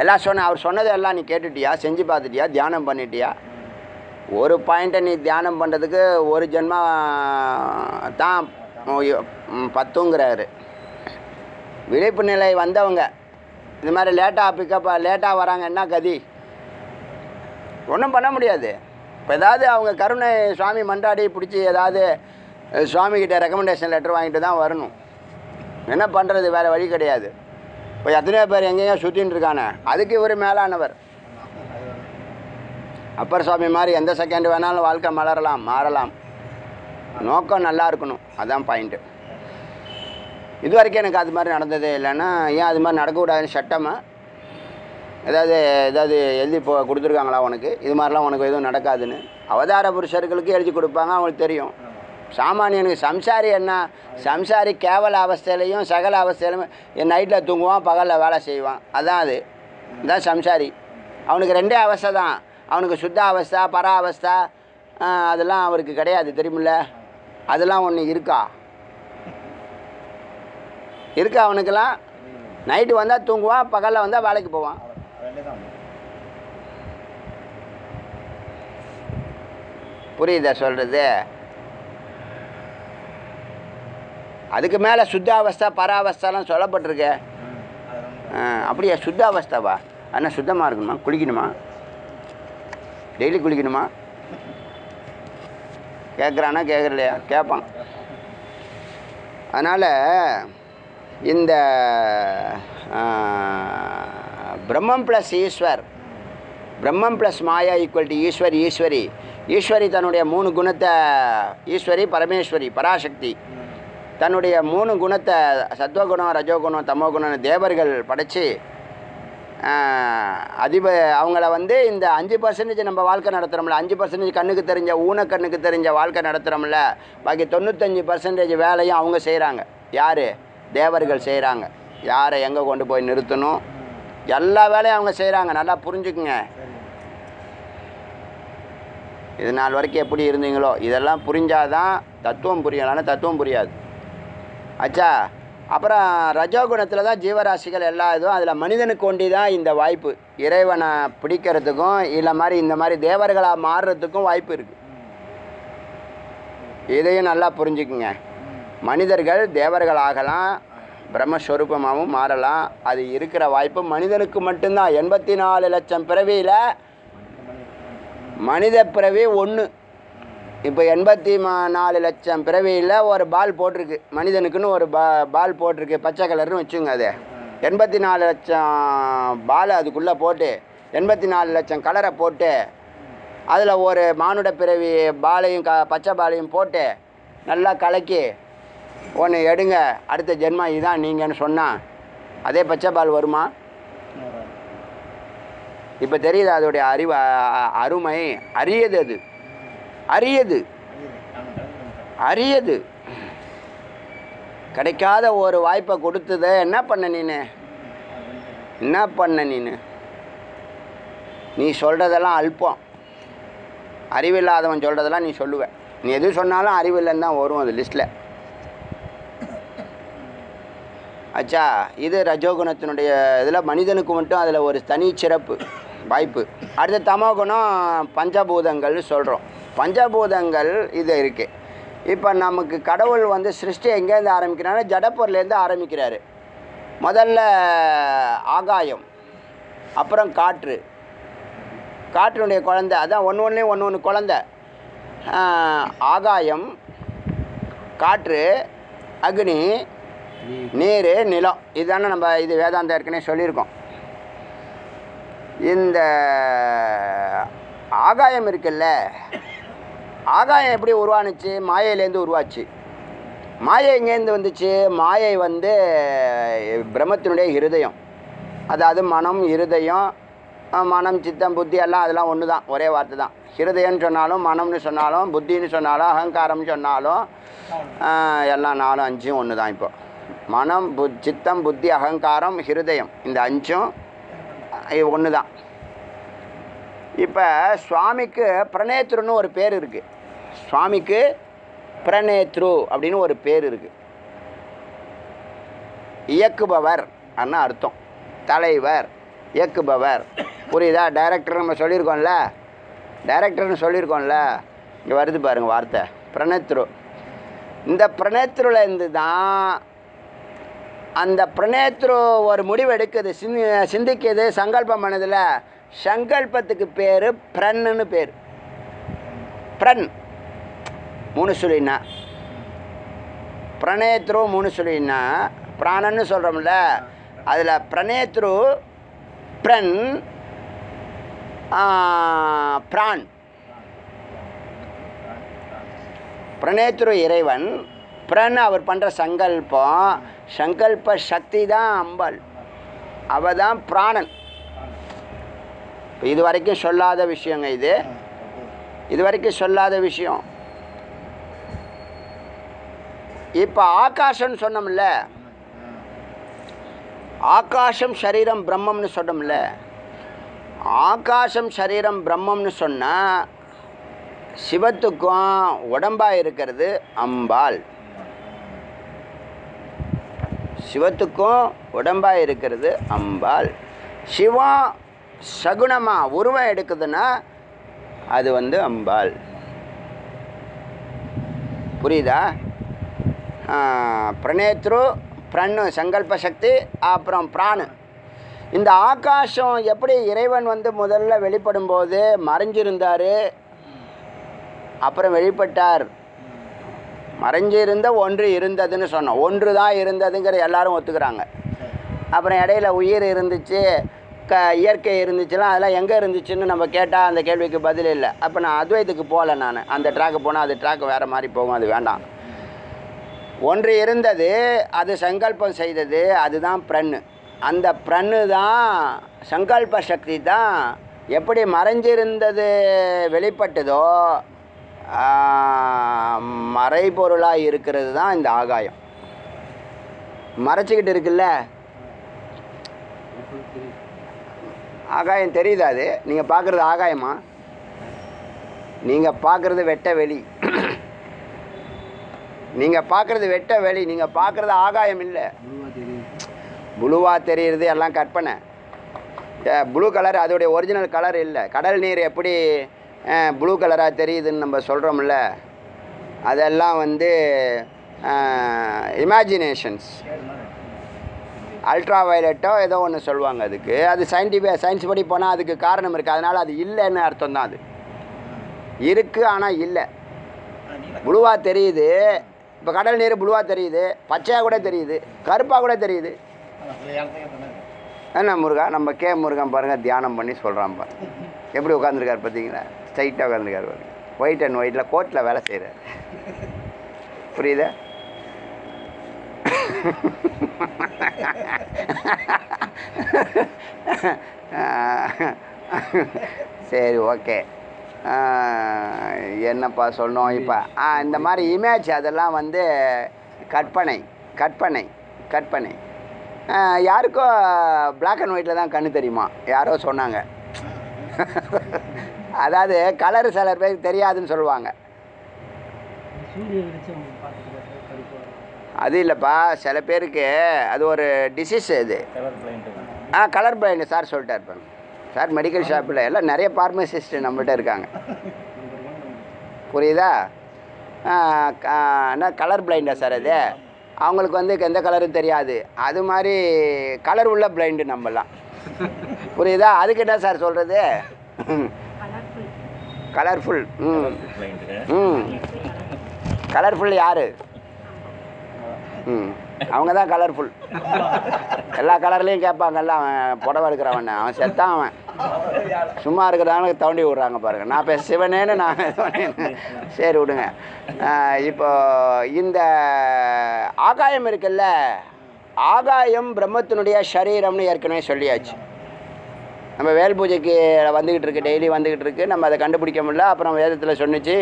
எல்லாம் சொன்ன அவர் சொன்னதை எல்லாம் நீ கேட்டுட்டியா? செஞ்சு பார்த்துட்டியா? தியானம் பண்ணிட்டியா? ஒரு பாயிண்ட்டை நீ தியானம் பண்ணுறதுக்கு ஒரு ஜென்மா தான் பத்துங்கிறாரு. விழிப்பு நிலை வந்தவங்க. இது மாதிரி லேட்டாக பிக்கப் லேட்டாக வராங்க என்ன கதி? ஒன்றும் பண்ண முடியாது. இப்போ ஏதாவது அவங்க கருணை சுவாமி மண்டாடி பிடிச்சி ஏதாவது சுவாமிகிட்ட ரெக்கமெண்டேஷன் லெட்டர் வாங்கிட்டு தான் வரணும். என்ன பண்ணுறது வேறு வழி கிடையாது. இப்போ எத்தனையோ பேர் எங்கேயோ சுற்றின்னு இருக்கானே. அதுக்கு இவர் மேலானவர். அப்பர் சுவாமி மாதிரி எந்த செகண்ட் வேணாலும் வாழ்க்கை மலரலாம் மாறலாம். நோக்கம் நல்லா இருக்கணும். அதான் பாயிண்ட்டு இது வரைக்கும் எனக்கு அது மாதிரி நடந்ததே இல்லைன்னா ஏன் அது மாதிரி நடக்கக்கூடாதுன்னு சட்டமாக ஏதாவது ஏதாவது எழுதி போ கொடுத்துருக்காங்களா உனக்கு? இது மாதிரிலாம் உனக்கு எதுவும் நடக்காதுன்னு. அவதார புருஷர்களுக்கு எழுதி கொடுப்பாங்க அவங்களுக்கு தெரியும். சாமானியனுக்கு சம்சாரி என்ன? சம்சாரி கேவல அவஸ்தையிலையும் சகல அவஸ்தையிலையும் என் நைட்டில் தூங்குவான் பகலில் வேலை செய்வான். அதான் அது. இதான் சம்சாரி. அவனுக்கு ரெண்டே அவஸ்தை தான். அவனுக்கு சுத்த அவஸ்தா பர அவஸ்தா அதெல்லாம் அவருக்கு கிடையாது. தெரியுமில்ல? அதெல்லாம் ஒன்று இருக்கா? இருக்கா அவனுக்கெல்லாம்? நைட்டு வந்தால் தூங்குவான் பகலில் வந்தால் வேலைக்கு போவான். புரியுதா சொல்கிறது அதுக்கு மேலே சுத்தாவஸ்தா பராவஸ்தாலாம் சொல்லப்பட்டிருக்கே. அப்படியா? சுத்தாவஸ்தாவா? அண்ணா சுத்தமாக இருக்கணுமா? குளிக்கணுமா? டெய்லி குளிக்கணுமா? கேட்குறானா கேட்குறலையா கேட்பான் அதனால் இந்த பிரம்மம் ப்ளஸ் ஈஸ்வர். பிரம்மம் ப்ளஸ் மாயா ஈக்குவல் டு ஈஸ்வரி ஈஸ்வரி. ஈஸ்வரி தன்னுடைய மூணு குணத்தை ஈஸ்வரி பரமேஸ்வரி பராசக்தி. தன்னுடைய மூணு குணத்தை சத்வகுணம் ரஜோகுணம் தமோகுணம் தேவர்கள் படைத்து அதிப அவங்கள வந்து இந்த அஞ்சு பர்சன்டேஜ் நம்ம வாழ்க்கை நடத்துகிறோம்ல அஞ்சு பர்சன்டேஜ் கண்ணுக்கு தெரிஞ்ச ஊன கண்ணுக்கு தெரிஞ்ச வாழ்க்கை நடத்துகிறோம்ல பாக்கி தொண்ணூத்தஞ்சு பர்சன்டேஜ் வேலையும் அவங்க செய்கிறாங்க யார்? தேவர்கள் செய்கிறாங்க யாரை எங்கே கொண்டு போய் நிறுத்தணும்? எல்லா வேலையும் அவங்க செய்கிறாங்க நல்லா புரிஞ்சுக்குங்க. இது நாள் வரைக்கும் எப்படி இருந்தீங்களோ இதெல்லாம் புரிஞ்சாதான் தத்துவம் புரியலான்னு தத்துவம் புரியாது. ஆச்சா அப்புறம் ரஜோகுணத்தில் தான் ஜீவராசிகள் எல்லா இதுவும் அதில் மனிதனுக்கு ஒண்டி தான் இந்த வாய்ப்பு. இறைவனை பிடிக்கிறதுக்கும் இல்லை மாதிரி இந்த மாதிரி தேவர்களாக மாறுறதுக்கும் வாய்ப்பு இருக்குது இதையும் நல்லா புரிஞ்சுக்குங்க. மனிதர்கள் தேவர்கள் ஆகலாம் பிரம்மஸ்வரூபமாகவும் மாறலாம். அது இருக்கிற வாய்ப்பு மனிதனுக்கு மட்டும்தான். எண்பத்தி நாலு லட்சம் பிறவியில் மனித பிறவி ஒன்று இப்போ எண்பத்தி மா நாலு லட்சம் பிறவியில் ஒரு பால் போட்டிருக்கு. மனிதனுக்குன்னு ஒரு பா பால் போட்டிருக்கு. பச்சை கலர்னு வச்சுங்க அது. எண்பத்தி நாலு லட்சம் பால் அதுக்குள்ளே போட்டு எண்பத்தி நாலு லட்சம் கலரை போட்டு அதில் ஒரு மானுட பிறவி பாலையும் க பச்சை பாலையும் போட்டு நல்லா கலக்கி ஒன்று எடுங்க. அடுத்த ஜென்மா இதான் நீங்கன்னு சொன்னால் அதே பச்சை பால் வருமா? இப்போ தெரியுது அதோடைய அறிவு அருமை? அரியது அது. அரியது. அரியது. கிடைக்காத ஒரு வாய்ப்பை கொடுத்தத என்ன பண்ண நீனு? என்ன பண்ண நீனு? நீ சொல்கிறதெல்லாம் அல்பம். அறிவில்லாதவன் சொல்கிறதெல்லாம் நீ சொல்லுவ. நீ எது சொன்னாலும் அறிவில்லைன்னு தான் வரும் அது லிஸ்ட்டில் அச்சா இது ரஜோகுணத்தினுடைய இதில் மனிதனுக்கு மட்டும் அதில் ஒரு தனி சிறப்பு வாய்ப்பு. அடுத்து தமோகுணம் பஞ்சபூதங்கள்னு சொல்கிறோம் பஞ்சபூதங்கள் இது இருக்குது இப்போ நமக்கு கடவுள் வந்து சிருஷ்டி எங்கேருந்து ஆரம்பிக்கிறாரு ஜடப்பொருள்லேருந்து ஆரம்பிக்கிறாரு. முதல்ல ஆகாயம் அப்புறம் காற்று. காற்றினுடைய குழந்தை அதான் ஒன்று ஒன்றுலேயும் ஒன்று ஒன்று குழந்தை. ஆகாயம் காற்று அக்னி நீர் நிலம். இதுதானே நம்ம இது வேதாந்தம் ஏற்கனவே சொல்லியிருக்கோம். இந்த ஆகாயம் இருக்குல்ல ஆகாயம் எப்படி உருவானுச்சு? மாயையிலேருந்து உருவாச்சு. மாயை எங்கேருந்து வந்துச்சு? மாயை வந்து பிரம்மத்தினுடைய இருதயம். அதாவது மனம் இருதயம் மனம் சித்தம் புத்தி எல்லாம் அதெல்லாம் ஒன்று தான் ஒரே வார்த்தை தான். ஹிருதயம்னு சொன்னாலும் மனம்னு சொன்னாலும் புத்தின்னு சொன்னாலும் அகங்காரம்னு சொன்னாலும் எல்லாம் நாலும் அஞ்சும் ஒன்று தான் இப்போ. மனம் பு சித்தம் புத்தி அகங்காரம் ஹிருதயம் இந்த அஞ்சும் ஒன்று தான் இப்போ சுவாமிக்கு பிரணேத்திரன்னு ஒரு பேர் இருக்குது சுவாமிக்கு பிரணேத்ரு அப்படின்னு ஒரு பேர் இருக்குது இயக்குபவர் அண்ணா அர்த்தம். தலைவர் இயக்குபவர். புரியுதா? டைரக்டர் நம்ம சொல்லியிருக்கோம்ல? டைரக்டர்னு சொல்லியிருக்கோம்ல? இங்கே வருது பாருங்கள் வார்த்தை. பிரணேத்ரு. இந்த பிரணேத்ருலேருந்து தான் அந்த பிரணேத்ரு ஒரு முடிவு எடுக்குது சிந்தி சிந்திக்குது சங்கல்பம் பண்ணுதில். சங்கல்பத்துக்கு பேர் பிரன்னு பேர். பிரன். மூணு சொல்லினா பிரணேத்ரு மூணு சொல்லினா பிராணன்னு சொல்கிறோம்ல அதில் பிரணேத்ரு பிரன் பிரான். பிரணேத்ரு இறைவன் பிரண் அவர் பண்ணுற சங்கல்பம் சங்கல்ப சக்தி தான் அம்பாள் அவ தான் பிராணன். இது வரைக்கும் சொல்லாத விஷயங்க இது. இது வரைக்கும் சொல்லாத விஷயம். இப்போ ஆகாஷம்னு சொன்னோம்ல. ஆகாசம் சரீரம் பிரம்மம்னு சொன்னோம்ல. ஆகாசம் சரீரம் பிரம்மம்னு சொன்னால் சிவத்துக்கும் உடம்பாக இருக்கிறது அம்பாள். சிவத்துக்கும் உடம்பாக இருக்கிறது அம்பாள். சிவம் சகுனமாக உருவம் எடுக்குதுன்னா அது வந்து அம்பாள். புரியுதா? பிரணேத்ரு பிரண்ணு சங்கல்ப சக்தி அப்புறம் பிராணு. இந்த ஆகாசம் எப்படி இறைவன் வந்து முதல்ல வெளிப்படும் போது மறைஞ்சிருந்தார்? அப்புறம் வெளிப்பட்டார். மறைஞ்சிருந்த ஒன்று இருந்ததுன்னு சொன்னோம். ஒன்று தான் இருந்ததுங்கிற எல்லாரும் ஒத்துக்கிறாங்க. அப்புறம் இடையில உயிர் இருந்துச்சு க இயற்கை இருந்துச்சுன்னா அதெல்லாம் எங்கே இருந்துச்சுன்னு நம்ம கேட்டால் அந்த கேள்விக்கு பதில் இல்லை. அப்போ நான் அத்வைத்துக்கு போகல நான். அந்த ட்ராக்கு போனால் அது ட்ராக் வேறு மாதிரி போகும். அது வேண்டாம். ஒன்று இருந்தது அது சங்கல்பம் செய்தது அதுதான் பிரண்ணு அந்த பிரண்ணு தான் சங்கல்ப சக்தி தான் எப்படி மறைஞ்சிருந்தது வெளிப்பட்டதோ மறைபொருளாக இருக்கிறது தான் இந்த ஆகாயம். மறைச்சிக்கிட்டு இருக்குல்ல? ஆகாயம் தெரியுது அது? நீங்கள் பார்க்குறது ஆகாயமா? நீங்கள் பார்க்குறது வெட்ட வெளி. நீங்கள் பார்க்குறது வெட்ட வெளி நீங்கள் பார்க்குறது ஆகாயம் இல்லை. புளுவாக தெரியுறது எல்லாம் கற்பனை ப்ளூ கலர் அதோடைய ஒரிஜினல் கலர் இல்லை. கடல் நீர் எப்படி ப்ளூ கலராக தெரியுதுன்னு நம்ம சொல்கிறோம்ல அதெல்லாம் வந்து இமேஜினேஷன்ஸ் அல்ட்ரா வயலட்டோ ஏதோ ஒன்று சொல்லுவாங்க அதுக்கு. அது சயின்டிஃபிக் சயின்ஸ் படி போனால் அதுக்கு காரணம் இருக்குது அதனால் அது இல்லைன்னு அர்த்தம் தான் அது. இருக்குது ஆனால் இல்லை. ப்ளூவாக தெரியுது. இப்போ கடல் நீர் புழுவாக தெரியுது பச்சையாக கூட தெரியுது கருப்பாக கூட தெரியுது. என்ன முருகா? நம்ம கே முருகன் பாருங்கள் தியானம் பண்ணி சொல்கிறான் பாரு. எப்படி உட்காந்துருக்காரு பார்த்தீங்களா? ஸ்ட்ரைட்டாக உட்காந்துருக்காரு பாருங்க ஒயிட் அண்ட் ஒயிட்டில் கோர்ட்டில் வேலை செய்கிறார் புரியுதா? [LAUGHS] சரி ஓகே என்னப்பா சொன்னோம் இப்போ இந்த மாதிரி இமேஜ் அதெல்லாம் வந்து கற்பனை கற்பனை கற்பனை. யாருக்கோ பிளாக் அண்ட் ஒயிட்டில் தான் கண்ணு தெரியுமா? யாரோ சொன்னாங்க. அதாவது கலர் சிலர் பேருக்கு தெரியாதுன்னு சொல்லுவாங்க. அது இல்லைப்பா சில பேருக்கு அது ஒரு டிசீஸ் இது. ஆ கலர் பிளைண்டு சார் சொல்லிட்டார் பாருங்க. சார் மெடிக்கல் ஷாப்பில் எல்லாம் நிறைய ஃபார்மசிஸ்ட் நம்மகிட்ட இருக்காங்க. புரியுதா? என்ன கலர் பிளைண்டா சார் அது? அவங்களுக்கு வந்து எந்த கலரும் தெரியாது. அது மாதிரி கலர் உள்ள பிளைண்டு நம்மலாம். புரியுதா? அதுக்கு என்ன சார் சொல்கிறது கலர்ஃபுல் ம். ம். கலர்ஃபுல் யார்? ம். அவங்க தான் கலர்ஃபுல் எல்லா கலர்லேயும் கேட்பாங்கல்ல அவன் புடவை எடுக்கிறவன் அவன் செத்தான் அவன். சும்மா இருக்கிறவனுக்கு தோண்டி விட்றாங்க பாருங்க. நான் இப்போ சிவனேன்னு நான் சரி விடுங்க. இப்போ இந்த ஆகாயம் இருக்குல்ல ஆகாயம் பிரம்மத்தினுடைய சரீரம்னு ஏற்கனவே சொல்லியாச்சு. நம்ம வேல் பூஜைக்கு வந்துக்கிட்டு இருக்கு டெய்லி வந்துக்கிட்டு இருக்கு. நம்ம அதை கண்டுபிடிக்க முடியல. அப்புறம் வேதத்தில் சொன்னிச்சு.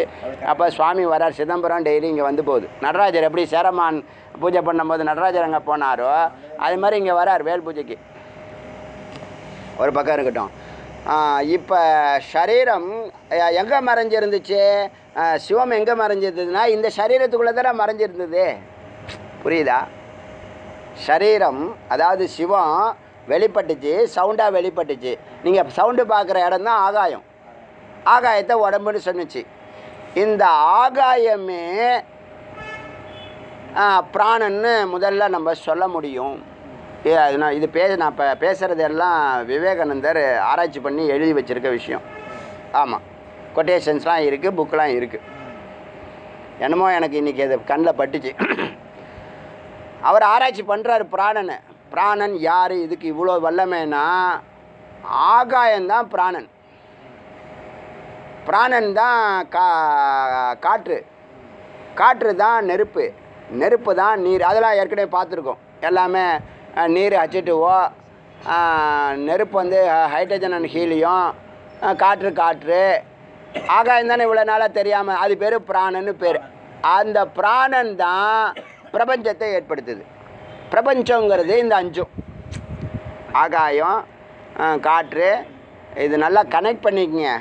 அப்போ சுவாமி வரார் சிதம்பரம் டெய்லி இங்கே வந்து போகுது. நடராஜர் எப்படி சேரமான் பூஜை பண்ணும்போது நடராஜர் அங்கே போனாரோ அது மாதிரி இங்கே வரார் வேல் பூஜைக்கு. ஒரு பக்கம் இருக்கட்டும். இப்போ சரீரம் எங்கே மறைஞ்சிருந்துச்சு? சிவம் எங்கே மறைஞ்சிருந்ததுன்னா இந்த சரீரத்துக்குள்ளே தானே மறைஞ்சிருந்தது. புரியுதா? சரீரம் அதாவது சிவம் வெளிப்பட்டுச்சு சவுண்டாக வெளிப்பட்டுச்சு. நீங்கள் சவுண்டு பார்க்குற இடம் தான் ஆகாயம். ஆகாயத்தை உடம்புன்னு சொன்னிச்சு. இந்த ஆகாயமே பிராணன்னு முதல்ல நம்ம சொல்ல முடியும். ஏ அது நான் இது பே நான் இப்போ பேசுகிறது எல்லாம் விவேகானந்தர் ஆராய்ச்சி பண்ணி எழுதி வச்சிருக்க விஷயம். ஆமாம் கொட்டேஷன்ஸ்லாம் இருக்குது புக்கெலாம் இருக்குது என்னமோ எனக்கு இன்றைக்கி அது கண்ணில் பட்டுச்சு. அவர் ஆராய்ச்சி பண்ணுறாரு பிராணனை. பிராணன் யார் இதுக்கு இவ்வளோ வல்லமைனா ஆகாயம்தான் பிராணன். பிராணன் தான் கா காற்று. காற்று தான் நெருப்பு. நெருப்பு தான் நீர். அதெல்லாம் ஏற்கனவே பார்த்துருக்கோம். எல்லாமே நீர் ஹச்சிட்டுவோ நெருப்பு வந்து ஹைட்ரஜன் அண்ட் ஹீலியம் காற்று காற்று. ஆகாயம் தானே இவ்வளோ நாளாக தெரியாமல் அது பேர் பிராணன்னு பேர். அந்த பிராணன் தான் பிரபஞ்சத்தை ஏற்படுத்துது. பிரபஞ்சங்கிறது இந்த அஞ்சும் ஆகாயம் காற்று. இது நல்லா கனெக்ட் பண்ணிக்கங்க.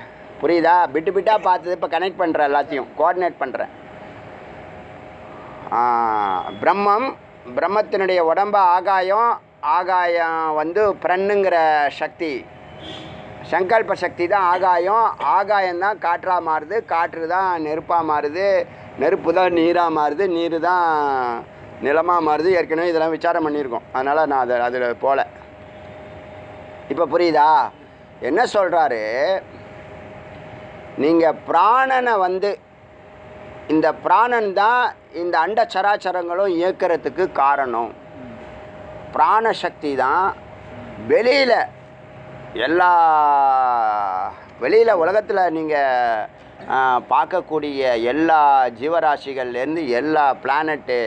புரியுதா? பிட்டு பிட்டாக பார்த்தது இப்போ கனெக்ட் பண்ணுறேன் எல்லாத்தையும். கோஆர்டினேட் பண்ணுறேன் பிரம்மம் பிரம்மத்தினுடைய உடம்ப ஆகாயம் ஆகாயம் வந்து பிரண்ணுங்கிற சக்தி. சங்கல்ப சக்தி தான் ஆகாயம். ஆகாயம் தான் காற்றாக மாறுது காற்று தான் நெருப்பாக மாறுது நெருப்பு தான் நீராக மாறுது நீர் தான் நிலமாக மாறுது. ஏற்கனவே இதெல்லாம் விசாரம் பண்ணியிருக்கோம். அதனால் நான் அதை அதில் போகல இப்போ புரியுதா? என்ன சொல்கிறாரு நீங்கள் பிராணனை வந்து இந்த பிராணன் தான் இந்த அண்ட சராச்சரங்களும் இயக்கிறதுக்கு காரணம். பிராணசக்தி தான் வெளியில் எல்லா வெளியில் உலகத்தில் நீங்கள் பார்க்கக்கூடிய எல்லா ஜீவராசிகள்லேருந்து எல்லா பிளானட்டு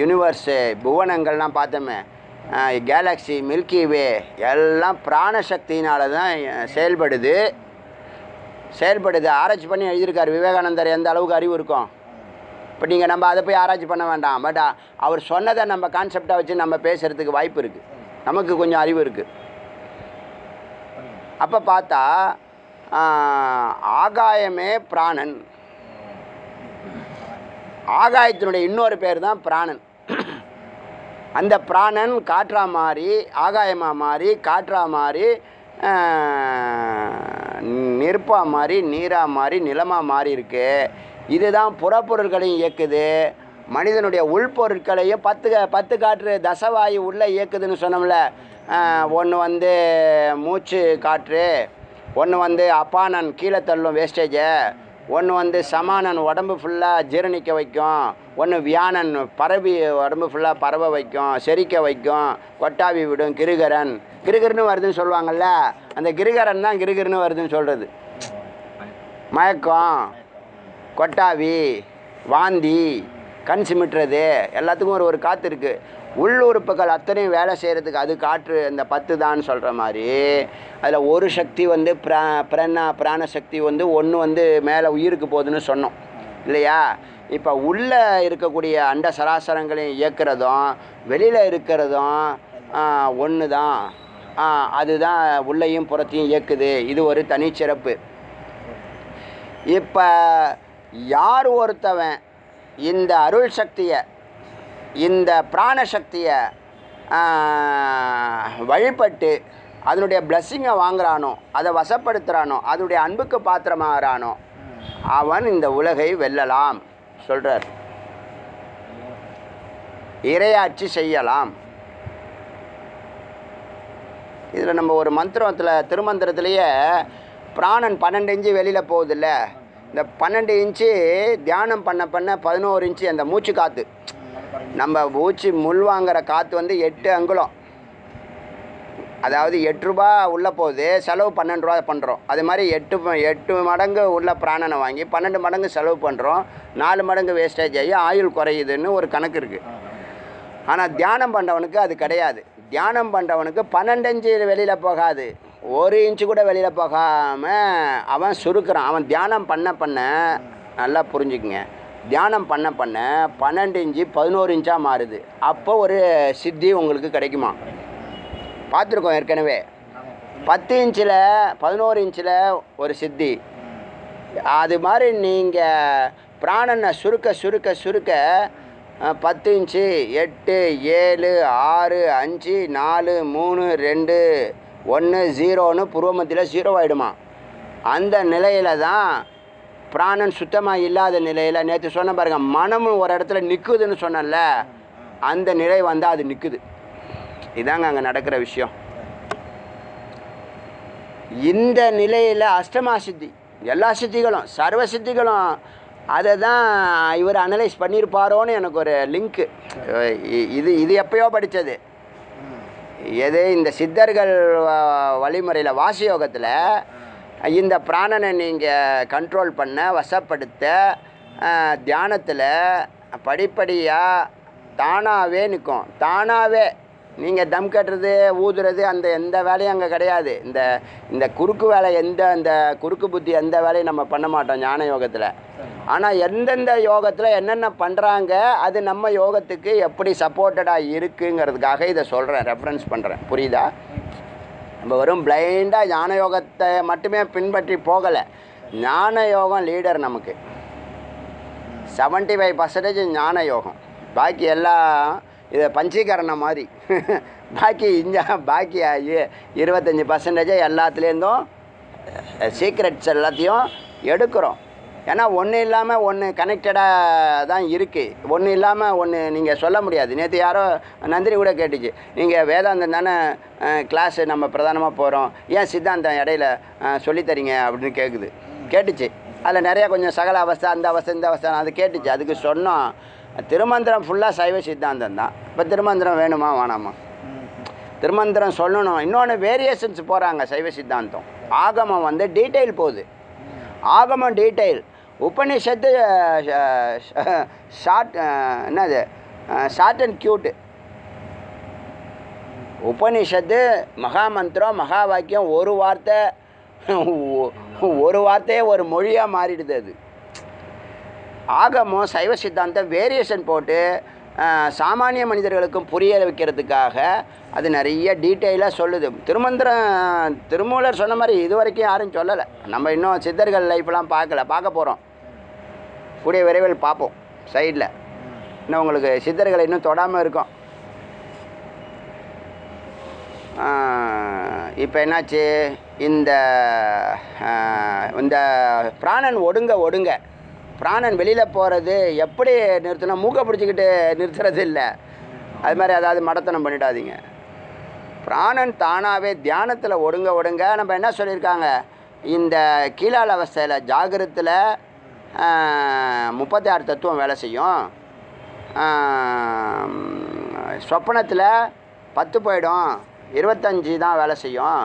யூனிவர்ஸு புவனங்கள்லாம் பார்த்தோமே கேலக்ஸி மில்கி வே எல்லாம் பிராணசக்தியினால தான் செயல்படுது. செயல்படுது. ஆராய்ச்சி பண்ணி எழுதியிருக்கார் விவேகானந்தர் எந்த அளவுக்கு அறிவு இருக்கும்? இப்போ நீங்கள் நம்ம அதை போய் ஆராய்ச்சி பண்ண வேண்டாம். பட் uh, அவர் சொன்னதை நம்ம கான்செப்டாக வச்சு நம்ம பேசுகிறதுக்கு வாய்ப்பு இருக்குது நமக்கு கொஞ்சம் அறிவு இருக்குது அப்போ பார்த்தா ஆகாயமே பிராணன். ஆகாயத்தினுடைய இன்னொரு பேர் தான் பிராணன். அந்த பிராணன் காற்றா மாறி ஆகாயமாக மாறி காற்றா மாறி நெருப்பாக மாறி நீராக மாறி நிலமாக மாறி இருக்குது இதுதான் புறப்பொருள்களையும் இயக்குது. மனிதனுடைய உள்பொருட்களையும் பத்து பத்து காற்று தசவாயு உள்ளே இயக்குதுன்னு சொன்னோம்ல. ஒன்று வந்து மூச்சு காற்று ஒன்று வந்து அப்பானன் கீழே தள்ளும் வேஸ்டேஜை ஒன்று வந்து சமானன் உடம்பு ஃபுல்லாக ஜீரணிக்க வைக்கும் ஒன்று வியானன் பரவி உடம்பு ஃபுல்லாக பரவ வைக்கும் செரிக்க வைக்கும் கொட்டாவி விடும் கிருகரன். கிருகர்னு வருதுன்னு சொல்லுவாங்கள்ல அந்த கிருகரன் தான் கிருகர்னு வருதுன்னு சொல்கிறது மயக்கம். கொட்டாவி வாந்தி கண் சிமிட்டுறது எல்லாத்துக்கும் ஒரு ஒரு காற்று இருக்குது உள்ளுறுப்புகள் அத்தனையும் வேலை செய்கிறதுக்கு அது காற்று இந்த பத்து தான் சொல்கிற மாதிரி. அதில் ஒரு சக்தி வந்து பிரா பிரணா பிராண சக்தி வந்து ஒன்று வந்து மேலே உயிருக்கு போகுதுன்னு சொன்னோம். இல்லையா? இப்போ உள்ளே இருக்கக்கூடிய அண்ட சராசரங்களையும் இயக்கிறதும் வெளியில் இருக்கிறதும் ஒன்று தான். அதுதான் உள்ளையும் புறத்தையும் இயக்குது. இது ஒரு தனிச்சிறப்பு. இப்போ யார் ஒருத்தவன் இந்த அருள் சக்தியை இந்த பிராண சக்தியை வழிபட்டு அதனுடைய பிளஸ்ஸிங்கை வாங்குறானோ அதை வசப்படுத்துகிறானோ அதனுடைய அன்புக்கு பாத்திரமாகறானோ அவன் இந்த உலகை வெல்லலாம் சொல்கிறார் இரையாட்சி செய்யலாம். இதில் நம்ம ஒரு மந்திரத்தில் திருமந்திரத்திலேயே பிராணன் பன்னெண்டு இஞ்சி வெளியில் போகுதில்ல? இந்த பன்னெண்டு இன்ச்சு தியானம் பண்ண பண்ண பதினோரு இன்ச்சு அந்த மூச்சு காற்று நம்ம மூச்சு முள் வாங்குற காற்று வந்து எட்டு அங்குலம். அதாவது எட்டு ரூபா உள்ளே போகுது செலவு பன்னெண்டு ரூபா பண்ணுறோம் அது மாதிரி எட்டு எட்டு மடங்கு உள்ள பிராணனை வாங்கி பன்னெண்டு மடங்கு செலவு பண்ணுறோம் நாலு மடங்கு வேஸ்டேஜ் ஆகி ஆயுள் குறையுதுன்னு ஒரு கணக்கு இருக்குது ஆனால் தியானம் பண்ணுறவனுக்கு அது கிடையாது. தியானம் பண்ணுறவனுக்கு பன்னெண்டஞ்சு வெளியில் போகாது. ஒரு இன்ச்சு கூட வெளியில் போகாமல் அவன் சுருக்கிறான். அவன் தியானம் பண்ண பண்ண நல்லா புரிஞ்சுக்குங்க. தியானம் பண்ண பண்ண பன்னெண்டு இன்ச்சு பதினோரு இன்ச்சாக மாறுது. அப்போ ஒரு சித்தி உங்களுக்கு கிடைக்குமா? பார்த்துருக்கோம் ஏற்கனவே. பத்து இன்ச்சில் பதினோரு இன்ச்சில் ஒரு சித்தி. அது மாதிரி நீங்கள் பிராணனை சுருக்க சுருக்க சுருக்க பத்து இன்ச்சு எட்டு ஏழு ஆறு அஞ்சு நாலு மூணு ரெண்டு ஒன்று ஜீரோன்னு புருவமத்தியில் ஜீரோ ஆகிடுமா அந்த நிலையில் தான் பிராணன் சுத்தமாக இல்லாத நிலையில் நேற்று சொன்ன பாருங்க மனமும் ஒரு இடத்துல நிற்குதுன்னு சொன்னேன்ல அந்த நிலை வந்தால் அது நிற்குது இதாங்க அங்கே நடக்கிற விஷயம். இந்த நிலையில் அஷ்டமா சித்தி எல்லா சித்திகளும் சர்வ சித்திகளும் அதை தான் இவர் அனலைஸ் பண்ணியிருப்பாரோன்னு எனக்கு ஒரு லிங்க்கு இது இது எப்பயோ படித்தது எது இந்த சித்தர்கள் வழிமுறையில் வாசயோகத்தில் இந்த பிராணனை நீங்கள் கண்ட்ரோல் பண்ண வசப்படுத்த தியானத்தில் படிப்படியாக தானாகவே நிற்கும் தானாகவே நீங்கள் தம் கட்டுறது ஊதுறது அந்த எந்த வேலையும் அங்கே கிடையாது. இந்த இந்த குறுக்கு வேலை எந்த அந்த குறுக்கு புத்தி எந்த வேலையும் நம்ம பண்ண மாட்டோம் ஞான யோகத்தில் ஆனால் எந்தெந்த யோகத்தில் என்னென்ன பண்ணுறாங்க அது நம்ம யோகத்துக்கு எப்படி சப்போர்ட்டடாக இருக்குங்கிறதுக்காக இதை சொல்கிறேன் ரெஃபரன்ஸ் பண்ணுறேன் புரியுதா? நம்ம வெறும் பிளைண்டாக ஞான யோகத்தை மட்டுமே பின்பற்றி போகலை. ஞான யோகம் லீடர் நமக்கு. செவன்ட்டி ஃபைவ் பர்சன்டேஜ் ஞான யோகம். பாக்கி எல்லாம் இது பஞ்சீகரணம் மாதிரி. [LAUGHS] பாக்கி இஞ்ச பாக்கி இருபத்தஞ்சி பர்சன்டேஜ் எல்லாத்துலேருந்தும் சீக்ரெட்ஸ் எல்லாத்தையும் எடுக்கிறோம். ஏன்னா ஒன்று இல்லாமல் ஒன்று கனெக்டடாக தான் இருக்குது ஒன்று இல்லாமல் ஒன்று நீங்கள் சொல்ல முடியாது. நேற்று யாரோ நந்தினி கூட கேட்டுச்சு. நீங்கள் வேதாந்தம் தானே கிளாஸு நம்ம பிரதானமாக போகிறோம் ஏன் சித்தாந்தம் இடையில சொல்லித்தரீங்க அப்படின்னு கேட்குது கேட்டுச்சு. அதில் நிறையா கொஞ்சம் சகல அவஸ்தை அந்த அவஸ்தை இந்த அவஸ்தை அது கேட்டுச்சு. அதுக்கு சொன்னோம். திருமந்திரம் ஃபுல்லாக சைவ சித்தாந்தம் தான். இப்போ திருமந்திரம் வேணுமா வேணாமா? திருமந்திரம் சொல்லணும். இன்னொன்று வேரியேஷன்ஸ் போகிறாங்க சைவ சித்தாந்தம். ஆகமம் வந்து டீட்டெயில் போகுது. ஆகமம் டீட்டெயில் உபனிஷத்து ஷார்ட் என்னது? ஷார்ட் அண்ட் க்யூட்டு உபனிஷத்து மகாமந்திரம் மகா வாக்கியம் ஒரு வார்த்தை ஒரு வார்த்தையே ஒரு மொழியாக மாறிடுது அது. ஆகமம் சைவ சித்தாந்தம் வேரியேஷன் போட்டு சாமானிய மனிதர்களுக்கும் புரிய வைக்கிறதுக்காக அது நிறைய டீட்டெயிலாக சொல்லுது. திருமந்திரம் திருமூலர் சொன்ன மாதிரி இது வரைக்கும் யாரும் சொல்லலை. நம்ம இன்னும் சித்தர்கள் லைஃப்லாம் பார்க்கல பார்க்க போகிறோம் கூடிய விரைவில் பார்ப்போம் சைடில் இன்னும் உங்களுக்கு சித்தர்களை இன்னும் தொடாமல் இருக்கும். இப்போ என்னாச்சு? இந்த இந்த பிராணன் ஒடுங்க ஒடுங்க. பிராணன் வெளியில் போகிறது எப்படி நிறுத்தினா மூக்கை பிடிச்சிக்கிட்டு நிறுத்துறது இல்லை. அது மாதிரி அதாவது மடத்தனம் பண்ணிடாதீங்க. பிராணன் தானாகவே தியானத்தில் ஒடுங்க ஒடுங்க. நம்ம என்ன சொல்லியிருக்காங்க? இந்த கீழால அவஸ்தையில் ஜாகிரத்தில் முப்பத்தி ஆறு தத்துவம் வேலை செய்யும். சொப்பனத்தில் பத்து போயிடும். இருபத்தஞ்சி தான் வேலை செய்யும்.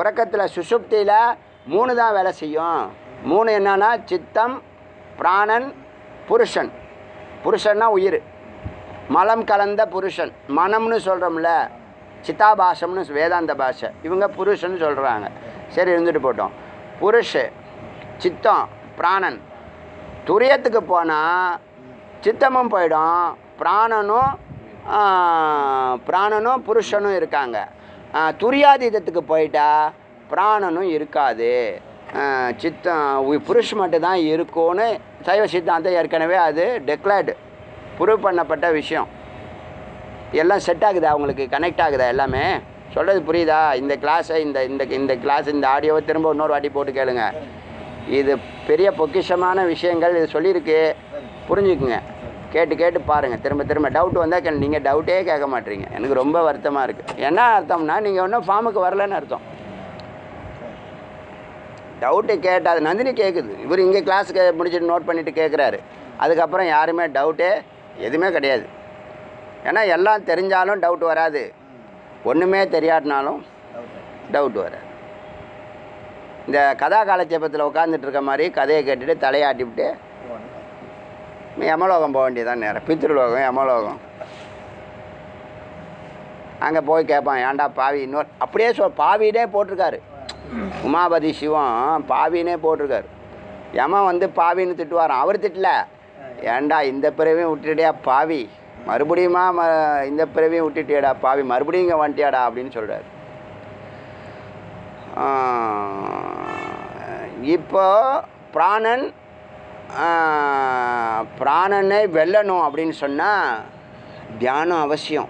உறக்கத்தில் சுசுப்தியில் மூணு தான் வேலை செய்யும். மூணு என்னன்னா சித்தம் பிராணன் புருஷன். புருஷன்னா உயிர். மலம் கலந்த புருஷன். மனம்னு சொல்கிறோம்ல சித்தாபாசம்னு வேதாந்த பாஷை. இவங்க புருஷன் சொல்கிறாங்க சரி இருந்துட்டு போட்டோம். புருஷ. சித்தம் பிராணன். துரியத்துக்கு போனால் சித்தமும் போயிடும். பிராணனும் பிராணனும் புருஷனும் இருக்காங்க. துரியாதீதத்துக்கு போயிட்டா பிராணனும் இருக்காது. சித்தம் புருஷ் மட்டும்தான் இருக்கும்னு சைவ சித்தாந்தம் ஏற்கனவே அது டெக்ளேர்டு ப்ரூவ் பண்ணப்பட்ட விஷயம். எல்லாம் செட் ஆகுதா அவங்களுக்கு கனெக்ட் ஆகுதா எல்லாமே? சொல்கிறது புரியுதா? இந்த கிளாஸை இந்த இந்த இந்த கிளாஸ் இந்த ஆடியோவை திரும்ப இன்னொரு வாட்டி போட்டு கேளுங்கள் இது பெரிய பொக்கிஷமான விஷயங்கள் இது சொல்லியிருக்கு. புரிஞ்சுக்குங்க. கேட்டு கேட்டு பாருங்கள் திரும்ப திரும்ப டவுட் வந்தால் நீங்கள் டவுட்டே கேட்க மாட்டீங்க. எனக்கு ரொம்ப வருத்தமாக இருக்குது என்ன அர்த்தம்னா நீங்கள் ஒன்றும் ஃபார்முக்கு வரலன்னு அர்த்தம். டவுட்டு கேட்டால் அது நந்தினி கேட்குது இவர் இங்கே கிளாஸுக்கு முடிச்சுட்டு நோட் பண்ணிவிட்டு கேட்குறாரு அதுக்கப்புறம் யாருமே டவுட்டே எதுவுமே கிடையாது. ஏன்னா எல்லாம் தெரிஞ்சாலும் டவுட் வராது. ஒன்றுமே தெரியாட்டினாலும் டவுட் வராது. இந்த கதா காலட்சேபத்தில் உட்காந்துட்டு இருக்க மாதிரி கதையை கேட்டுட்டு தலையாட்டிவிட்டு யமலோகம் போக வேண்டியதான் நேரம். பித்ருலோகம் யமலோகம். அங்கே போய் கேட்பான் ஏன்டா பாவி? இன்னொரு அப்படியே சொல் பாவினே போட்டிருக்காரு. உமாபதி சிவம் பாவினே போட்டிருக்காரு. யமன் வந்து பாவின்னு திட்டுவார் அவர் திட்டல. ஏன்டா இந்த பிறவையும் விட்டுட்டியா பாவி? மறுபடியுமா ம இந்த பிறவையும் விட்டுட்டியாடா பாவி? மறுபடியும் இங்கே வந்துட்டியாடா? அப்படின்னு சொல்கிறார் இப்போ பிராணன் பிராணனை வெல்லணும் அப்படின்னு சொன்னால் தியானம் அவசியம்.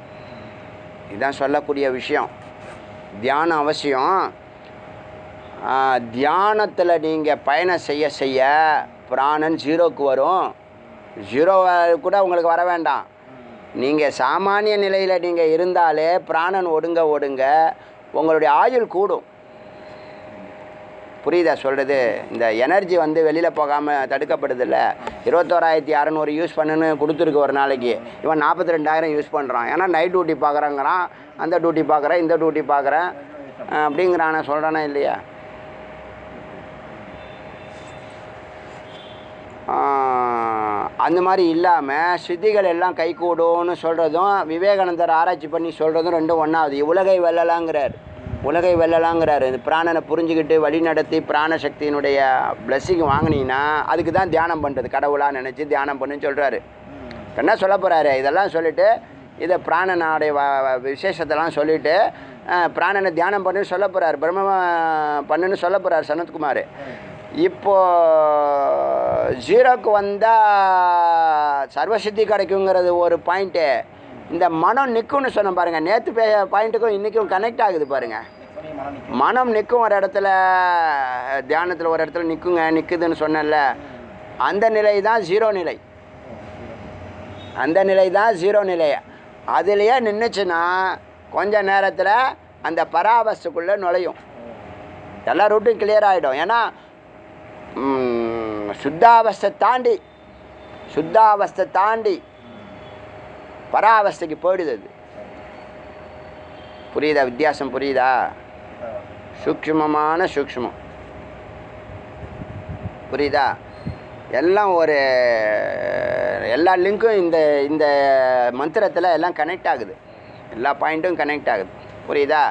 இதுதான் சொல்லக்கூடிய விஷயம். தியானம் அவசியம். தியானத்தில் நீங்கள் பயணம் செய்ய செய்ய பிராணன் ஜீரோக்கு வரும். ஜீரோ கூட உங்களுக்கு வர வேண்டாம். நீங்கள் சாமானிய நிலையில் நீங்கள் இருந்தாலே பிராணன் ஒடுங்க ஒடுங்க உங்களுடைய ஆயுள் கூடும். புரியுதா சொல்கிறது இந்த எனர்ஜி வந்து வெளியில் போகாமல் தடுக்கப்படுதில்ல. இருபத்தோராயிரத்தி அறநூறு யூஸ் பண்ணுன்னு கொடுத்துருக்கு ஒரு நாளைக்கு. இவன் நாற்பத்தி ரெண்டாயிரம் யூஸ் பண்ணுறான் ஏன்னா நைட் டியூட்டி பார்க்குறேங்கிறான் அந்த டியூட்டி பார்க்குறேன் இந்த டியூட்டி பார்க்குறேன் அப்படிங்கிறான சொல்கிறானா இல்லையா? அந்த மாதிரி இல்லாமல் சித்திகள் எல்லாம் கைகூடும்னு சொல்கிறதும் விவேகானந்தர் ஆராய்ச்சி பண்ணி சொல்கிறதும் ரெண்டும் ஒன்றாவது உலகை வெல்லலாங்கிறார். உலகை வெல்லலாங்கிறாரு. இந்த பிராணனை புரிஞ்சுக்கிட்டு வழி நடத்தி பிராணசக்தியினுடைய பிளஸ்ஸிங் வாங்கினீங்கன்னா அதுக்கு தான் தியானம் பண்ணுறது கடவுளாக நினச்சி தியானம் பண்ணுன்னு சொல்கிறாரு என்ன சொல்ல போகிறாரு இதெல்லாம் சொல்லிவிட்டு இதை பிராணனுடைய வ- விசேஷத்தெல்லாம் சொல்லிவிட்டு பிராணனை தியானம் பண்ணுன்னு சொல்ல போகிறார் பிரம்ம பண்ணுன்னு சொல்ல போகிறார் சனத்குமார். இப்போது ஜீரோக்கு வந்தால் சர்வசித்தி கிடைக்குங்கிறது ஒரு பாயிண்ட்டு இந்த மனம் நிற்கும்னு சொன்னேன் பாருங்கள் நேற்று பே பாயிண்ட்டுக்கும் இன்றைக்கும் கனெக்ட் ஆகுது பாருங்கள் மனம் நிற்கும் ஒரு இடத்துல தியானத்தில் ஒரு இடத்துல நிற்குங்க நிற்குதுன்னு சொன்னேன்ல அந்த நிலை தான் ஜீரோ நிலை. அந்த நிலை தான் ஜீரோ நிலை. அதுலேயே நின்றுச்சுன்னா கொஞ்ச நேரத்தில் அந்த பராவஸ்துக்குள்ளே நுழையும். எல்லா ரூட்டும் கிளியர் ஆகிடும் ஏன்னா சுத்தாவஸ்தை தாண்டி சுத்தாவஸ்தை தாண்டி பராவஸ்தைக்கு போயிடுது அது. புரியுதா? வித்தியாசம் புரியுதா? சூக்ஷ்மமான சூக்ஷ்மம். புரியுதா? எல்லாம் ஒரு எல்லா லிங்க்கும் இந்த இந்த மந்திரத்தில் எல்லாம் கனெக்ட் ஆகுது. எல்லா பாயிண்ட்டும் கனெக்ட் ஆகுது. புரியுதா?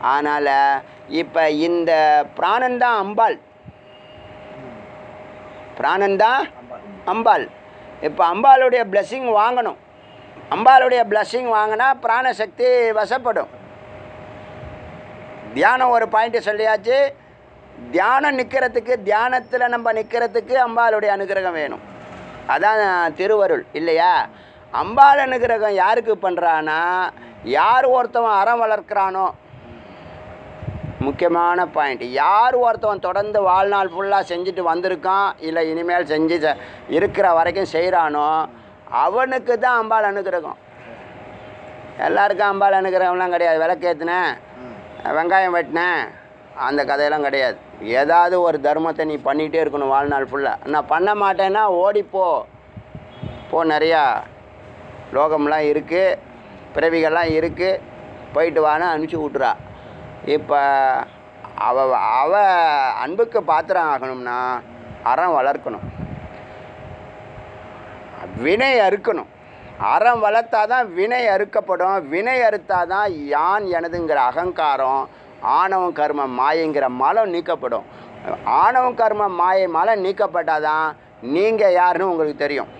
அதனால் இப்போ இந்த பிராணன் தான் அம்பாள். பிராணன் தான் அம்பாள். இப்போ அம்பாளுடைய பிளஸ்ஸிங் வாங்கணும். அம்பாளுடைய பிளஸ்ஸிங் வாங்கினா பிராணசக்தி வசப்படும். தியானம் ஒரு பாயிண்ட்டு சொல்லியாச்சு. தியானம் நிற்கிறதுக்கு தியானத்தில் நம்ம நிற்கிறதுக்கு அம்பாளுடைய அனுகிரகம் வேணும். அதான் திருவருள் இல்லையா? அம்பாள் அனுகிரகம் யாருக்கு பண்ணுறான்னா யார் ஒருத்தவன் அறம் வளர்க்குறானோ முக்கியமான பாயிண்ட் யார் ஒருத்தவன் தொடர்ந்து வாழ்நாள் ஃபுல்லாக செஞ்சுட்டு வந்திருக்கான் இல்லை இனிமேல் செஞ்சு இருக்கிற வரைக்கும் செய்கிறானோ அவனுக்கு தான் அம்பாள் அனுகிரகம். எல்லாருக்கும் அம்பாள் அனுகிரகம்லாம் கிடையாது. விளக்கேற்றுனேன் வெங்காயம் வெட்டினேன். அந்த கதையெல்லாம் கிடையாது. ஏதாவது ஒரு தர்மத்தை நீ பண்ணிகிட்டே இருக்கணும் வாழ்நாள் ஃபுல்லாக நான் பண்ண மாட்டேன்னா ஓடிப்போ போ. நிறையா. லோகம்லாம் இருக்குது பிறவிகள்லாம் இருக்குது போயிட்டு வான்னு அனுப்பிச்சி விட்றா இப்போ அவ அவ அன்புக்கு பாத்திரம் ஆகணும்னா அறம் வளர்க்கணும். வினை அறுக்கணும். அறம் வளர்த்தாதான் வினை அறுக்கப்படும் வினை அறுத்தாதான் யான் எனதுங்கிற அகங்காரம் ஆணவம் கர்ம மாயங்கிற மலம் நீக்கப்படும். ஆணவம் கர்ம மாயை மலம் நீக்கப்பட்டாதான் நீங்கள் யாருன்னு உங்களுக்கு தெரியும்.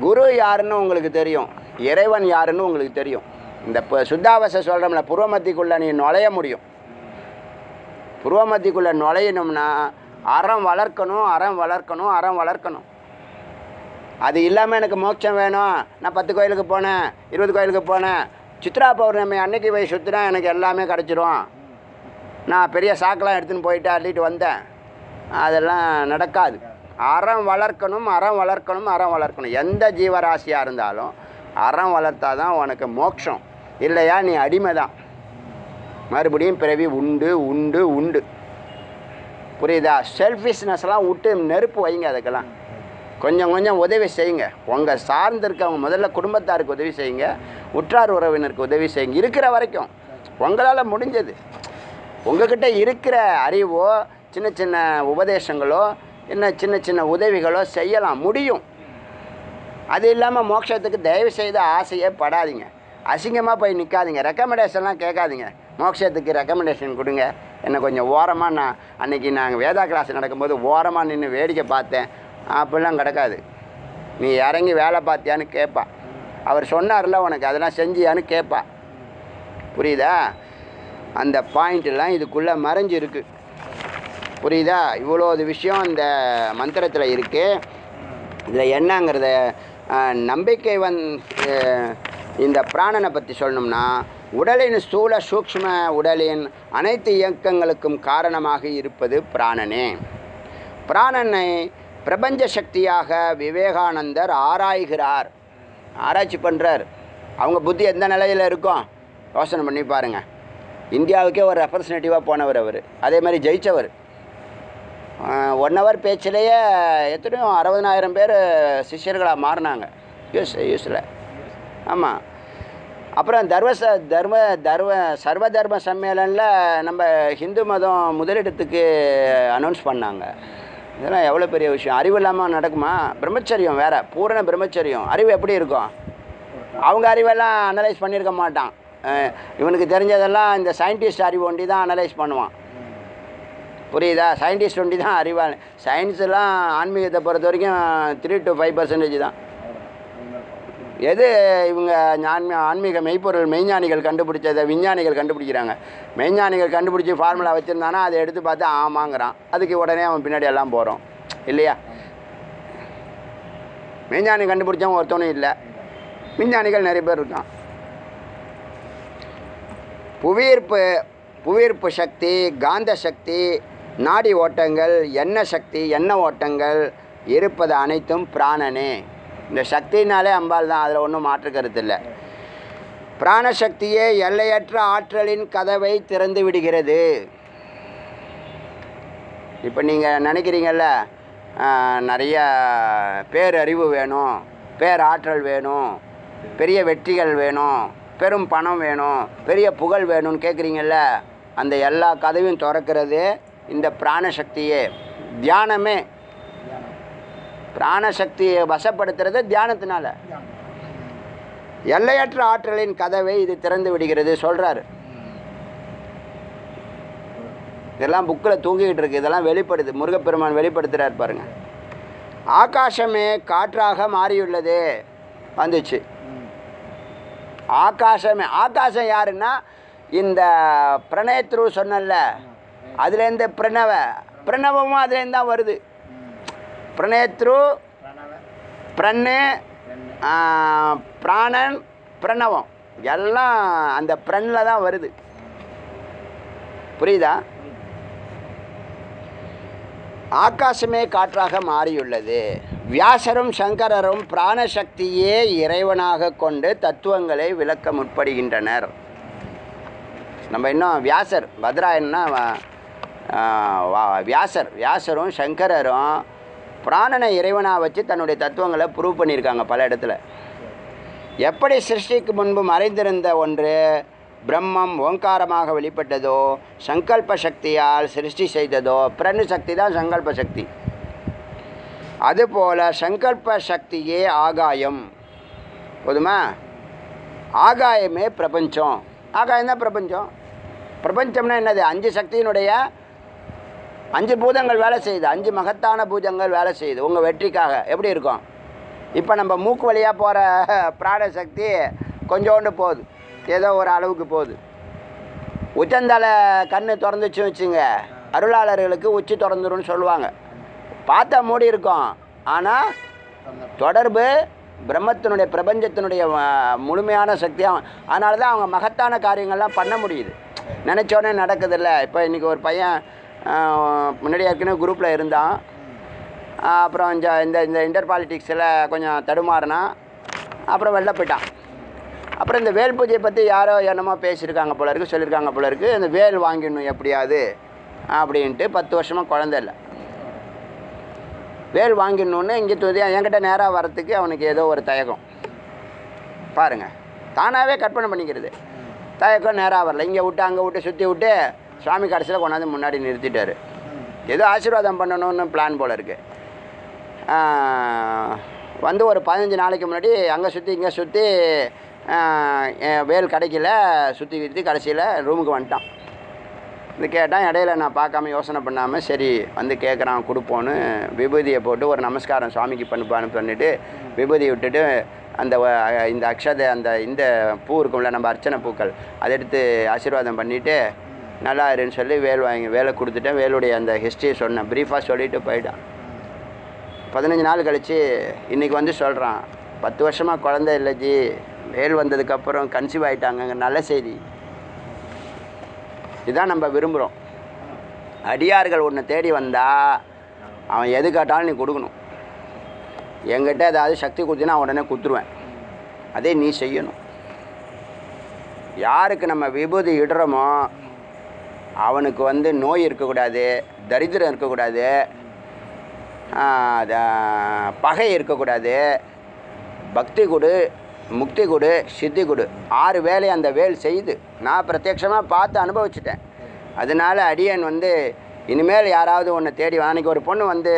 குரு யாருன்னு உங்களுக்கு தெரியும். இறைவன் யாருன்னு உங்களுக்கு தெரியும். இந்த இப்போ சுத்தாவசை சொல்கிறோம்ல புருவமத்திக்குள்ளே நீ நுழைய முடியும். புருவமத்திக்குள்ளே நுழையணும்னா அறம் வளர்க்கணும் அறம் வளர்க்கணும் அறம் வளர்க்கணும். அது இல்லாமல் எனக்கு மோட்சம் வேணும். நான் பத்து கோயிலுக்கு போனேன் இருபது கோயிலுக்கு போனேன். சித்ரா பௌர்ணமி அன்னைக்கு போய் சுற்றினா எனக்கு எல்லாமே கிடச்சிரும். நான் பெரிய சாக்கெலாம் எடுத்துன்னு போயிட்டு அள்ளிட்டு வந்தேன். அதெல்லாம் நடக்காது. அறம் வளர்க்கணும் அறம் வளர்க்கணும் அறம் வளர்க்கணும். எந்த ஜீவராசியாக இருந்தாலும் அறம் வளர்த்தா தான் உனக்கு மோட்சம். இல்லையா நீ அடிமை தான் மறுபடியும் பிறவி உண்டு உண்டு உண்டு. புரியுதா? செல்ஃபிஷ்னஸ்லாம் விட்டு நெருப்பு வைங்க அதுக்கெல்லாம். கொஞ்சம் கொஞ்சம் உதவி செய்யுங்க. உங்கள் சார்ந்திருக்கவங்க முதல்ல குடும்பத்தாருக்கு உதவி செய்யுங்க. உற்றார் உறவினருக்கு உதவி செய்யுங்க. இருக்கிற வரைக்கும். உங்களால் முடிஞ்சது. உங்ககிட்ட இருக்கிற அறிவோ சின்ன சின்ன உபதேசங்களோ என்ன சின்ன சின்ன உதவிகளோ செய்யலாம். முடியும். அது இல்லாமல் மோட்சத்துக்கு தயவு செய்து ஆசையே படாதீங்க. அசிங்கமாக போய் நிற்காதீங்க ரெக்கமெண்டேஷன்லாம் கேட்காதீங்க. மோட்சத்துக்கு ரெக்கமெண்டேஷன் கொடுங்க. என்னை கொஞ்சம் ஓரமாக நான் அன்னைக்கு நாங்கள் வேதா கிளாஸ் நடக்கும்போது ஓரமாக நின்று வேடிக்கை பார்த்தேன். அப்படிலாம் கிடக்காது. நீ இறங்கி வேலை பார்த்தியான்னு கேட்பா. அவர் சொன்னார்ல உனக்கு அதெல்லாம் செஞ்சியான்னு கேட்பா. புரியுதா? அந்த பாயிண்ட்லாம் இதுக்குள்ளே மறைஞ்சிருக்கு. புரியுதா? இவ்வளோ விஷயம் அந்த மந்திரத்தில் இருக்குது இதில் என்னங்கிறத நம்பிக்கை வந் இந்த பிராணனை பற்றி சொல்லணும்னா உடலின் ஸ்தூல சூக்ஷ்ம உடலின் அனைத்து இயக்கங்களுக்கும் காரணமாக இருப்பது பிராணனே. பிராணனை பிரபஞ்ச சக்தியாக விவேகானந்தர் ஆராய்கிறார். ஆராய்ச்சி பண்ணுறார் அவங்க புத்தி எந்த நிலையில் இருக்கும்? யோசனை பண்ணி பாருங்கள் இந்தியாவுக்கே ஒரு ரெப்ரசன்டேட்டிவாக போனவர் அவர். அதே மாதிரி ஜெயித்தவர் ஒன் ஹவர் பேச்சிலேயே எத்தனையும் அறுபதனாயிரம் பேர் சிஷ்யர்களாக மாறினாங்க. யூஸ் யூஸில் ஆமாம் அப்புறம் தர்ம ச தர்ம தர்ம சர்வ தர்ம சம்மேளனில் நம்ம ஹிந்து மதம் முதலிடத்துக்கு அனௌன்ஸ் பண்ணாங்க. இதெல்லாம் எவ்வளோ பெரிய விஷயம்? அறிவு இல்லாமல் நடக்குமா? பிரம்மச்சரியம் வேறு. பூரண பிரம்மச்சரியம். அறிவு எப்படி இருக்கும்? அவங்க அறிவெல்லாம் அனலைஸ் பண்ணியிருக்க மாட்டான். இவனுக்கு தெரிஞ்சதெல்லாம் இந்த சயின்டிஸ்ட் அறிவு ஒண்டி தான் அனலைஸ் பண்ணுவான். புரியுதா? சயின்டிஸ்ட் ஒண்டி தான் அறிவாள் சயின்ஸெல்லாம் ஆன்மீகத்தை பொறுத்த வரைக்கும் த்ரீ டு ஃபைவ் பர்சன்டேஜ் தான். எது இவங்க ஆன்மீ ஆன்மீக மெய்ப்பொருள் மெய்ஞானிகள் கண்டுபிடிச்சதை விஞ்ஞானிகள் கண்டுபிடிக்கிறாங்க. மெய்ஞானிகள் கண்டுபிடிச்சி ஃபார்முலா வச்சுருந்தானா அதை எடுத்து பார்த்து ஆமாங்கிறான். அதுக்கு உடனே அவன் பின்னாடி எல்லாம் போகிறோம் இல்லையா? மெய்ஞானி கண்டுபிடிச்சவன் ஒருத்தனும் இல்லை. விஞ்ஞானிகள் நிறைய பேர் இருக்கான். புவியீர்ப்பு புவியீர்ப்பு சக்தி காந்த சக்தி நாடி ஓட்டங்கள் எண்ணெய் சக்தி எண்ணெய் ஓட்டங்கள் இருப்பது அனைத்தும் பிராணனே. இந்த சக்தினாலே அம்பாள் தான் அதில் ஒன்றும் மாற்று கருத்து இல்லை. பிராணசக்தியே எல்லையற்ற ஆற்றலின் கதவை திறந்து விடுகிறது. இப்போ நீங்கள் நினைக்கிறீங்கல்ல நிறைய பேரறிவு வேணும் பேராற்றல் வேணும் பெரிய வெற்றிகள் வேணும் பெரும் பணம் வேணும் பெரிய புகழ் வேணும்னு கேட்குறீங்கல்ல அந்த எல்லா கதவையும் திறக்கிறது இந்த பிராணசக்தியே. தியானமே பிராணசக்தியை வசப்படுத்துறது தியானத்தினால. எல்லையற்ற ஆற்றலின் கதவை இது திறந்து விடுகிறது சொல்கிறாரு இதெல்லாம் புக்கில் தூங்கிக்கிட்டு இருக்கு இதெல்லாம் வெளிப்படுது முருகப்பெருமான் வெளிப்படுத்துகிறார் பாருங்க. ஆகாசமே காற்றாக மாறியுள்ளது வந்துச்சு. ஆகாசமே ஆகாசம் யாருன்னா இந்த பிரணயத்ரு சொன்னல அதுலேருந்து பிரணவ பிரணவமும் அதுலேருந்து தான் வருது. பிரணயத்ரு பிரண்ணு பிராணன் பிரணவம். எல்லாம் அந்த பிரண்ணில் தான் வருது. புரியுதா? ஆகாசமே காற்றாக மாறியுள்ளது. வியாசரும் சங்கரரும் பிராணசக்தியே இறைவனாக கொண்டு தத்துவங்களை விளக்க முற்படுகின்றனர். நம்ம இன்னும் வியாசர் பத்ராயன்னா வா- வியாசர். வியாசரும் சங்கரரும் பிராணனை இறைவனாக வச்சு தன்னுடைய தத்துவங்களை ப்ரூவ் பண்ணியிருக்காங்க பல இடத்துல. எப்படி சிருஷ்டிக்கு முன்பு மறைந்திருந்த ஒன்று பிரம்மம் ஓங்காரமாக வெளிப்பட்டதோ சங்கல்ப சக்தியால் சிருஷ்டி செய்ததோ பிரணு சக்தி தான் சங்கல்ப சக்தி. அதுபோல சங்கல்ப சக்தியே ஆகாயம். போதுமா? ஆகாயமே பிரபஞ்சம். ஆகாயம் தான் பிரபஞ்சம். பிரபஞ்சம்னா என்னது? அஞ்சு சக்தியினுடைய அஞ்சு பூதங்கள் வேலை செய்யுது. அஞ்சு மகத்தான பூஜங்கள் வேலை செய்யுது. உங்கள் வெற்றிக்காக. எப்படி இருக்கும்? இப்போ நம்ம மூக்கு வழியாக போகிற பிராணசக்தி கொஞ்சோண்டு போகுது. ஏதோ ஒரு அளவுக்கு போகுது. உச்சந்தலை கண்ணு திறந்துச்சுன்னு வச்சுங்க. அருளாளர்களுக்கு உச்சி திறந்துருன்னு சொல்லுவாங்க. பார்த்தா மூடி இருக்கும். ஆனால் தொடர்பு பிரம்மத்தினுடைய பிரபஞ்சத்தினுடைய முழுமையான சக்தியாக அதனால தான் அவங்க மகத்தான காரியங்கள்லாம் பண்ண முடியுது. நினச்சோடனே நடக்குதில்ல. இப்போ இன்றைக்கி ஒரு பையன் முன்னாடி ஏற்கனவே குரூப்பில் இருந்தான். அப்புறம் இந்த இந்த இந்த இன்டர் பாலிட்டிக்ஸில் கொஞ்சம் தடுமாறினா அப்புறம் வெளில போயிட்டான். அப்புறம் இந்த வேல் பூஜையை பற்றி யாரோ என்னமோ பேசியிருக்காங்க போல இருக்குது சொல்லியிருக்காங்க போல இருக்குது இந்த வேல் வாங்கிடணும் எப்படியாவது அப்படின்ட்டு பத்து வருஷமாக குழந்தை இல்லை. வேல் வாங்கிடணுன்னு இங்கே தொதி என்கிட்ட நேராக வரத்துக்கு அவனுக்கு ஏதோ ஒரு தயக்கம். பாருங்கள் தானாகவே கற்பனை பண்ணிக்கிறது. தயக்கம் நேராக வரல. இங்கே விட்டு அங்கே விட்டு சுற்றி விட்டு சுவாமி கடைசியில் கொண்டாந்து முன்னாடி நிறுத்திட்டார். ஏதோ ஆசீர்வாதம் பண்ணணும்னு பிளான் போல் இருக்குது வந்து ஒரு பதினஞ்சு நாளைக்கு முன்னாடி அங்கே சுற்றி இங்கே சுற்றி வேல் கிடைக்கல சுற்றி விற்று கடைசியில் ரூமுக்கு வந்துட்டான். இது கேட்டான் இடையில நான் பார்க்காம யோசனை பண்ணாமல் சரி வந்து கேட்குறான் கொடுப்போன்னு விபூதியை போட்டு ஒரு நமஸ்காரம் சுவாமிக்கு பண்ணுப்பான்னு பண்ணிவிட்டு விபூதியை விட்டுட்டு அந்த இந்த அக்ஷதை அந்த இந்த பூ இருக்கும்ல நம்ம அர்ச்சனை பூக்கள் அதை எடுத்து ஆசீர்வாதம் பண்ணிவிட்டு நல்லா இருன்னு சொல்லி வேல் வாங்கி வேலை கொடுத்துட்டேன். வேலுடைய அந்த ஹிஸ்ட்ரியை சொன்னேன். ப்ரீஃபாக சொல்லிவிட்டு போயிட்டான். பதினஞ்சு நாள் கழித்து இன்றைக்கி வந்து சொல்கிறான் பத்து வருஷமாக குழந்த இல்லை ஜி. வேல் வந்ததுக்கப்புறம் கன்சீவ் ஆகிட்டாங்க நல்ல செய்தி. இதான் நம்ம விரும்புகிறோம் அடியார்கள் ஒன்று தேடி வந்தால் அவன் எது கேட்டாலும் நீ கொடுக்கணும். என்கிட்ட ஏதாவது சக்தி கொடுத்தீங்கன்னா உடனே கொடுத்துருவேன். அதே நீ செய்யணும். யாருக்கு நம்ம விபூதி இடுறோமோ அவனுக்கு வந்து நோய் இருக்கக்கூடாது தரித்திரம் இருக்கக்கூடாது பகை இருக்கக்கூடாது. பக்தி கொடு முக்தி கொடு சித்தி கொடு. ஆறு வேலை அந்த வேல் செய்யுது நான் பிரத்யட்சமாக பார்த்து அனுபவிச்சிட்டேன். அதனால அடியன் வந்து இனிமேல் யாராவது ஒன்று தேடி அன்றைக்கி ஒரு பொண்ணு வந்து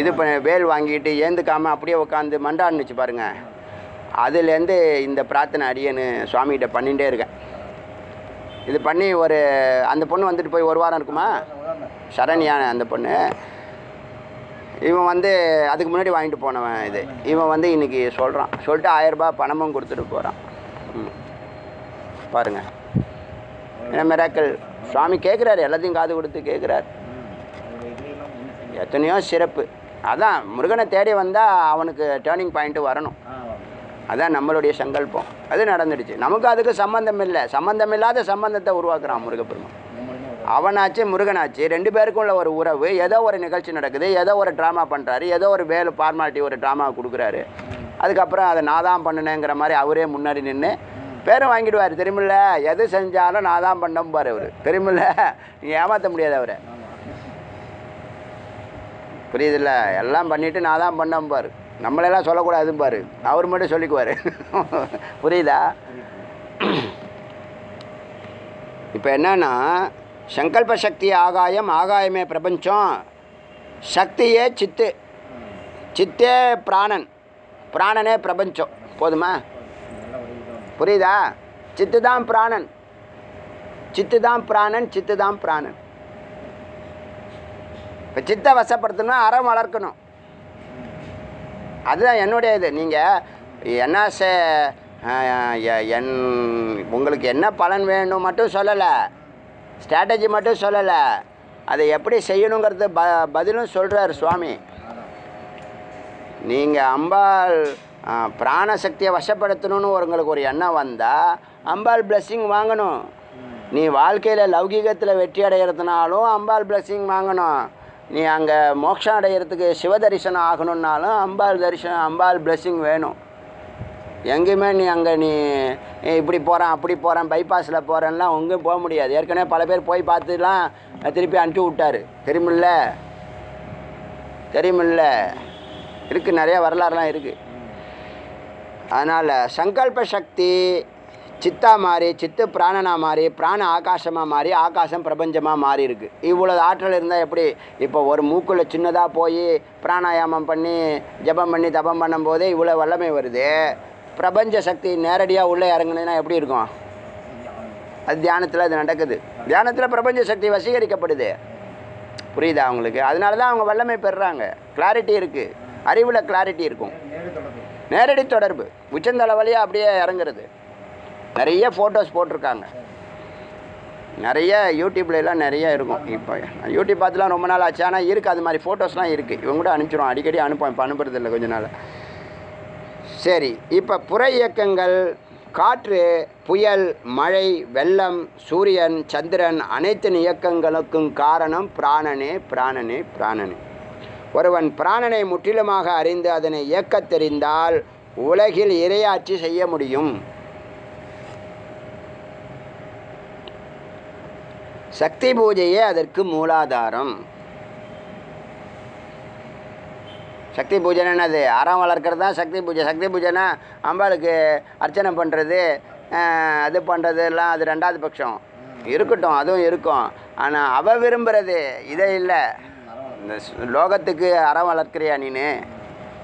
இது பண்ண வேல் வாங்கிட்டு ஏந்துக்காமல் அப்படியே உட்காந்து மண்டாடுனுச்சு பாருங்கள் அதுலேருந்து இந்த பிரார்த்தனை அடியன்னு சுவாமிகிட்ட பண்ணிகிட்டே இருக்கேன். இது பண்ணி ஒரு அந்த பொண்ணு வந்துட்டு போய் ஒரு வாரம் இருக்குமா? சரண்யான அந்த பொண்ணு. இவன் வந்து அதுக்கு முன்னாடி வாங்கிட்டு போனவன் இது. இவன் வந்து இன்றைக்கி சொல்கிறான் சொல்லிட்டு ஆயரரூபா பணமும் கொடுத்துட்டு போகிறான் ம். பாருங்க. என்ன மிராக்கள்? சுவாமி கேட்குறாரு எல்லாத்தையும் காது கொடுத்து கேட்குறாரு எத்தனையோ சிறப்பு. அதான் முருகனை தேடி வந்தால் அவனுக்கு டேர்னிங் பாயிண்ட்டு வரணும். அதான் நம்மளுடைய சங்கல்பம். அது நடந்துடுச்சு. நமக்கு அதுக்கு சம்பந்தம் இல்லை. சம்பந்தம் இல்லாத சம்பந்தத்தை உருவாக்குறான் முருகப்பெருமான். அவனாச்சு முருகனாச்சு ரெண்டு பேருக்கும் உள்ள ஒரு உறவு. ஏதோ ஒரு நிகழ்ச்சி நடக்குது. ஏதோ ஒரு ட்ராமா பண்ணுறாரு ஏதோ ஒரு வேலை ஃபார்மாலிட்டி ஒரு ட்ராமா கொடுக்குறாரு. அதுக்கப்புறம் அதை நான் தான் பண்ணினேங்கிற மாதிரி அவரே முன்னாடி நின்று பேரும் வாங்கிடுவார். தெரியுமில்ல? எது செஞ்சாலும் நான் தான் பண்ணம்பார் அவர். தெரியுமில்ல? நீங்கள் ஏமாற்ற முடியாது அவரை. புரியுதுல்ல? எல்லாம் பண்ணிவிட்டு நான் தான் பண்ணம்பார் நம்மளெல்லாம் சொல்லக்கூடாதுன்னு பாரு. அவர் மட்டும் சொல்லிக்குவார். புரியுதா? இப்போ என்னன்னா சங்கல்ப சக்தி ஆகாயம் ஆகாயமே பிரபஞ்சம். சக்தியே சித்து. சித்தே பிராணன். பிராணனே பிரபஞ்சம். போதுமா? புரியுதா? சித்து தான் பிராணன். சித்து தான் பிராணன் சித்து தான் பிராணன். இப்போ சித்தை வசப்படுத்தணும் அறம் வளர்க்கணும். அதுதான் என்னுடைய இது. நீங்கள் என்ன சே எ- என் உங்களுக்கு என்ன பலன் வேணும் மட்டும் சொல்லலை. ஸ்ட்ராட்டஜி மட்டும் சொல்லலை. அதை எப்படி செய்யணுங்கிறது ப பதிலும் சொல்கிறார் சுவாமி. நீங்கள் அம்பாள் பிராணசக்தியை வசப்படுத்தணும்னு உங்களுக்கு ஒரு எண்ணம் வந்தால் அம்பாள் பிளஸ்ஸிங் வாங்கணும். நீ வாழ்க்கையில் லௌகீகத்தில் வெற்றி அடைகிறதுனாலும் அம்பாள் பிளஸ்ஸிங் வாங்கணும். நீ அங்கே மோட்சம் அடைகிறதுக்கு சிவ தரிசனம் ஆகணுன்னாலும் அம்பாள் தரிசனம் அம்பாள் பிளெஸ்ஸிங் வேணும். எங்கேயுமே நீ அங்கே நீ இப்படி போகிறேன் அப்படி போகிறேன் பைபாஸில் போகிறேன்லாம் ஒங்கும் போக முடியாது. ஏற்கனவே பல பேர் போய் பார்த்துலாம் திருப்பி அனுப்பிச்சி விட்டாரு. தெரியுமில்ல? தெரியுமில்ல? இருக்குது நிறைய வரலாறுலாம் இருக்குது அதனால் சங்கல்ப சக்தி சித்தா மாறி சித்து பிராணனா மாறி பிராண ஆகாசமாக மாறி ஆகாசம் பிரபஞ்சமாக மாறி இருக்கு. இவ்வளோ ஆற்றல் இருந்தால் எப்படி? இப்போ ஒரு மூக்கில் சின்னதாக போய் பிராணாயாமம் பண்ணி ஜெபம் பண்ணி தபம் பண்ணும்போதே இவ்வளோ வல்லமை வருது. பிரபஞ்ச சக்தி நேரடியாக உள்ளே இறங்குனதுன்னா எப்படி இருக்கும்? அது தியானத்தில் அது நடக்குது. தியானத்தில் பிரபஞ்ச சக்தி வசீகரிக்கப்படுது. புரியுதா அவங்களுக்கு அதனால தான் அவங்க வல்லமை பெறுறாங்க. கிளாரிட்டி இருக்குது அறிவில் கிளாரிட்டி இருக்கும். நேரடி தொடர்பு. உச்சந்தலை வழியாக அப்படியே இறங்குறது. நிறைய ஃபோட்டோஸ் போட்டிருக்காங்க. நிறைய யூடியூப்லெல்லாம் நிறைய இருக்கும். இப்போ யூடியூப் பார்த்துலாம் ரொம்ப நாள் ஆச்சு. ஆனால் இருக்குது அது மாதிரி ஃபோட்டோஸ்லாம் இருக்குது இவங்க கூட அனுப்பிச்சிடும் அடிக்கடி அனுப்போம் இப்போ கொஞ்ச நாள். சரி. இப்போ புற இயக்கங்கள் காற்று புயல் மழை வெள்ளம் சூரியன் சந்திரன் அனைத்து இயக்கங்களுக்கும் காரணம் பிராணனே பிராணனே பிராணனே. ஒருவன் பிராணனை முற்றிலுமாக அறிந்து அதனை இயக்கத் தெரிந்தால் உலகில் இரையாட்சி செய்ய முடியும். சக்தி பூஜையே அதற்கு மூலாதாரம். சக்தி பூஜைன்னா என்னது? அறம் வளர்க்குறது தான் சக்தி பூஜை. சக்தி பூஜைனா அம்பாளுக்கு அர்ச்சனை பண்ணுறது அது பண்ணுறது எல்லாம் அது ரெண்டாவது பட்சம். இருக்கட்டும் அதுவும் இருக்கும். ஆனால் அவ விரும்புகிறது இதே இல்லை. இந்த லோகத்துக்கு அறம் வளர்க்குறியா நீனு?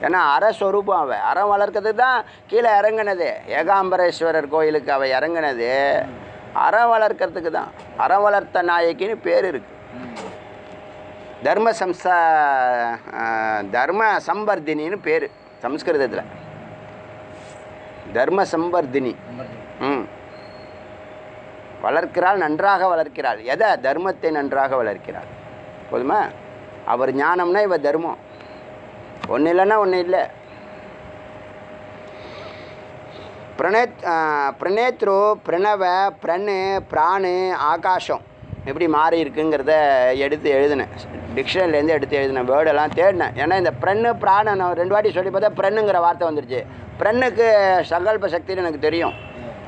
ஏன்னா அறஸ்வரூபம் அவள் அறம் வளர்க்கறது தான் கீழே இறங்கினது. ஏகாம்பரேஸ்வரர் கோயிலுக்கு அவள் இறங்குனது. அறம் வளர்க்கறதுக்கு தான். அறம் வளர்த்த நாயக்கின்னு பேர் இருக்கு. தர்ம சம்சா தர்ம சம்பர்தினின்னு பேர் சம்ஸ்கிருதத்தில். தர்ம சம்பர்தினி. ம். வளர்க்கிறாள் நன்றாக வளர்க்கிறாள். எதை? தர்மத்தை நன்றாக வளர்க்கிறாள். போதுமா? அவர் ஞானம்னா இவ தர்மம். ஒன்று இல்லைன்னா ஒன்று இல்லை. பிரணேத் பிரணேத்ரு பிரணவ பிரணு பிராணு ஆகாஷம் எப்படி மாறி இருக்குங்கிறத எடுத்து எழுதினேன். டிக்ஷனரிலேருந்து எடுத்து எழுதினேன். வேர்டெல்லாம் தேடினேன். ஏன்னா இந்த பிரண்ணு பிராண நான் ரெண்டு வாட்டி சொல்லி பார்த்தா பிரண்ணுங்கிற வார்த்தை வந்துருச்சு. பிரண்ணுக்கு சங்கல்ப சக்தின்னு எனக்கு தெரியும்.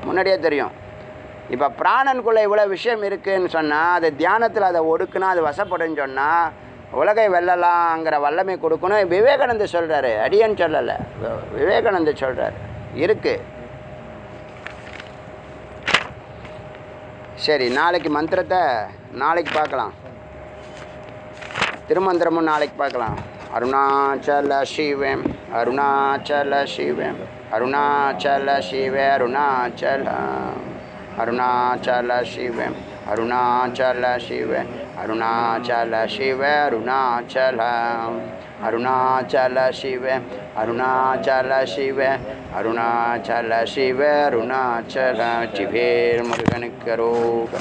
முன்னாடியே தெரியும். இப்போ பிராணனுக்குள்ளே இவ்வளோ விஷயம் இருக்குதுன்னு சொன்னால் அது தியானத்தில் அதை ஒடுக்குனா அது வசப்படுன்னு சொன்னால் உலகை வெல்லலாங்கிற வல்லமை கொடுக்கணும். விவேகானந்தர் சொல்கிறாரு அடியன்னு சொல்லலை. விவேகானந்தர் சொல்கிறாரு இருக்குது சரி நாளைக்கு மந்திரத்தை நாளைக்கு பார்க்கலாம். திருமந்திரமும் நாளைக்கு பார்க்கலாம். அருணாச்சல சிவம் அருணாச்சல சிவம் அருணாச்சல சிவ அருணாச்சல அருணாச்சல சிவம் அருணாச்சல சிவ அருணாச்சல சிவ அருணாச்சலம் அருணாச்சல சிவ அருணாச்சல சிவ அருணாச்சல சிவ அருணாச்சல சிவேர் முருகனுக்கு ரோக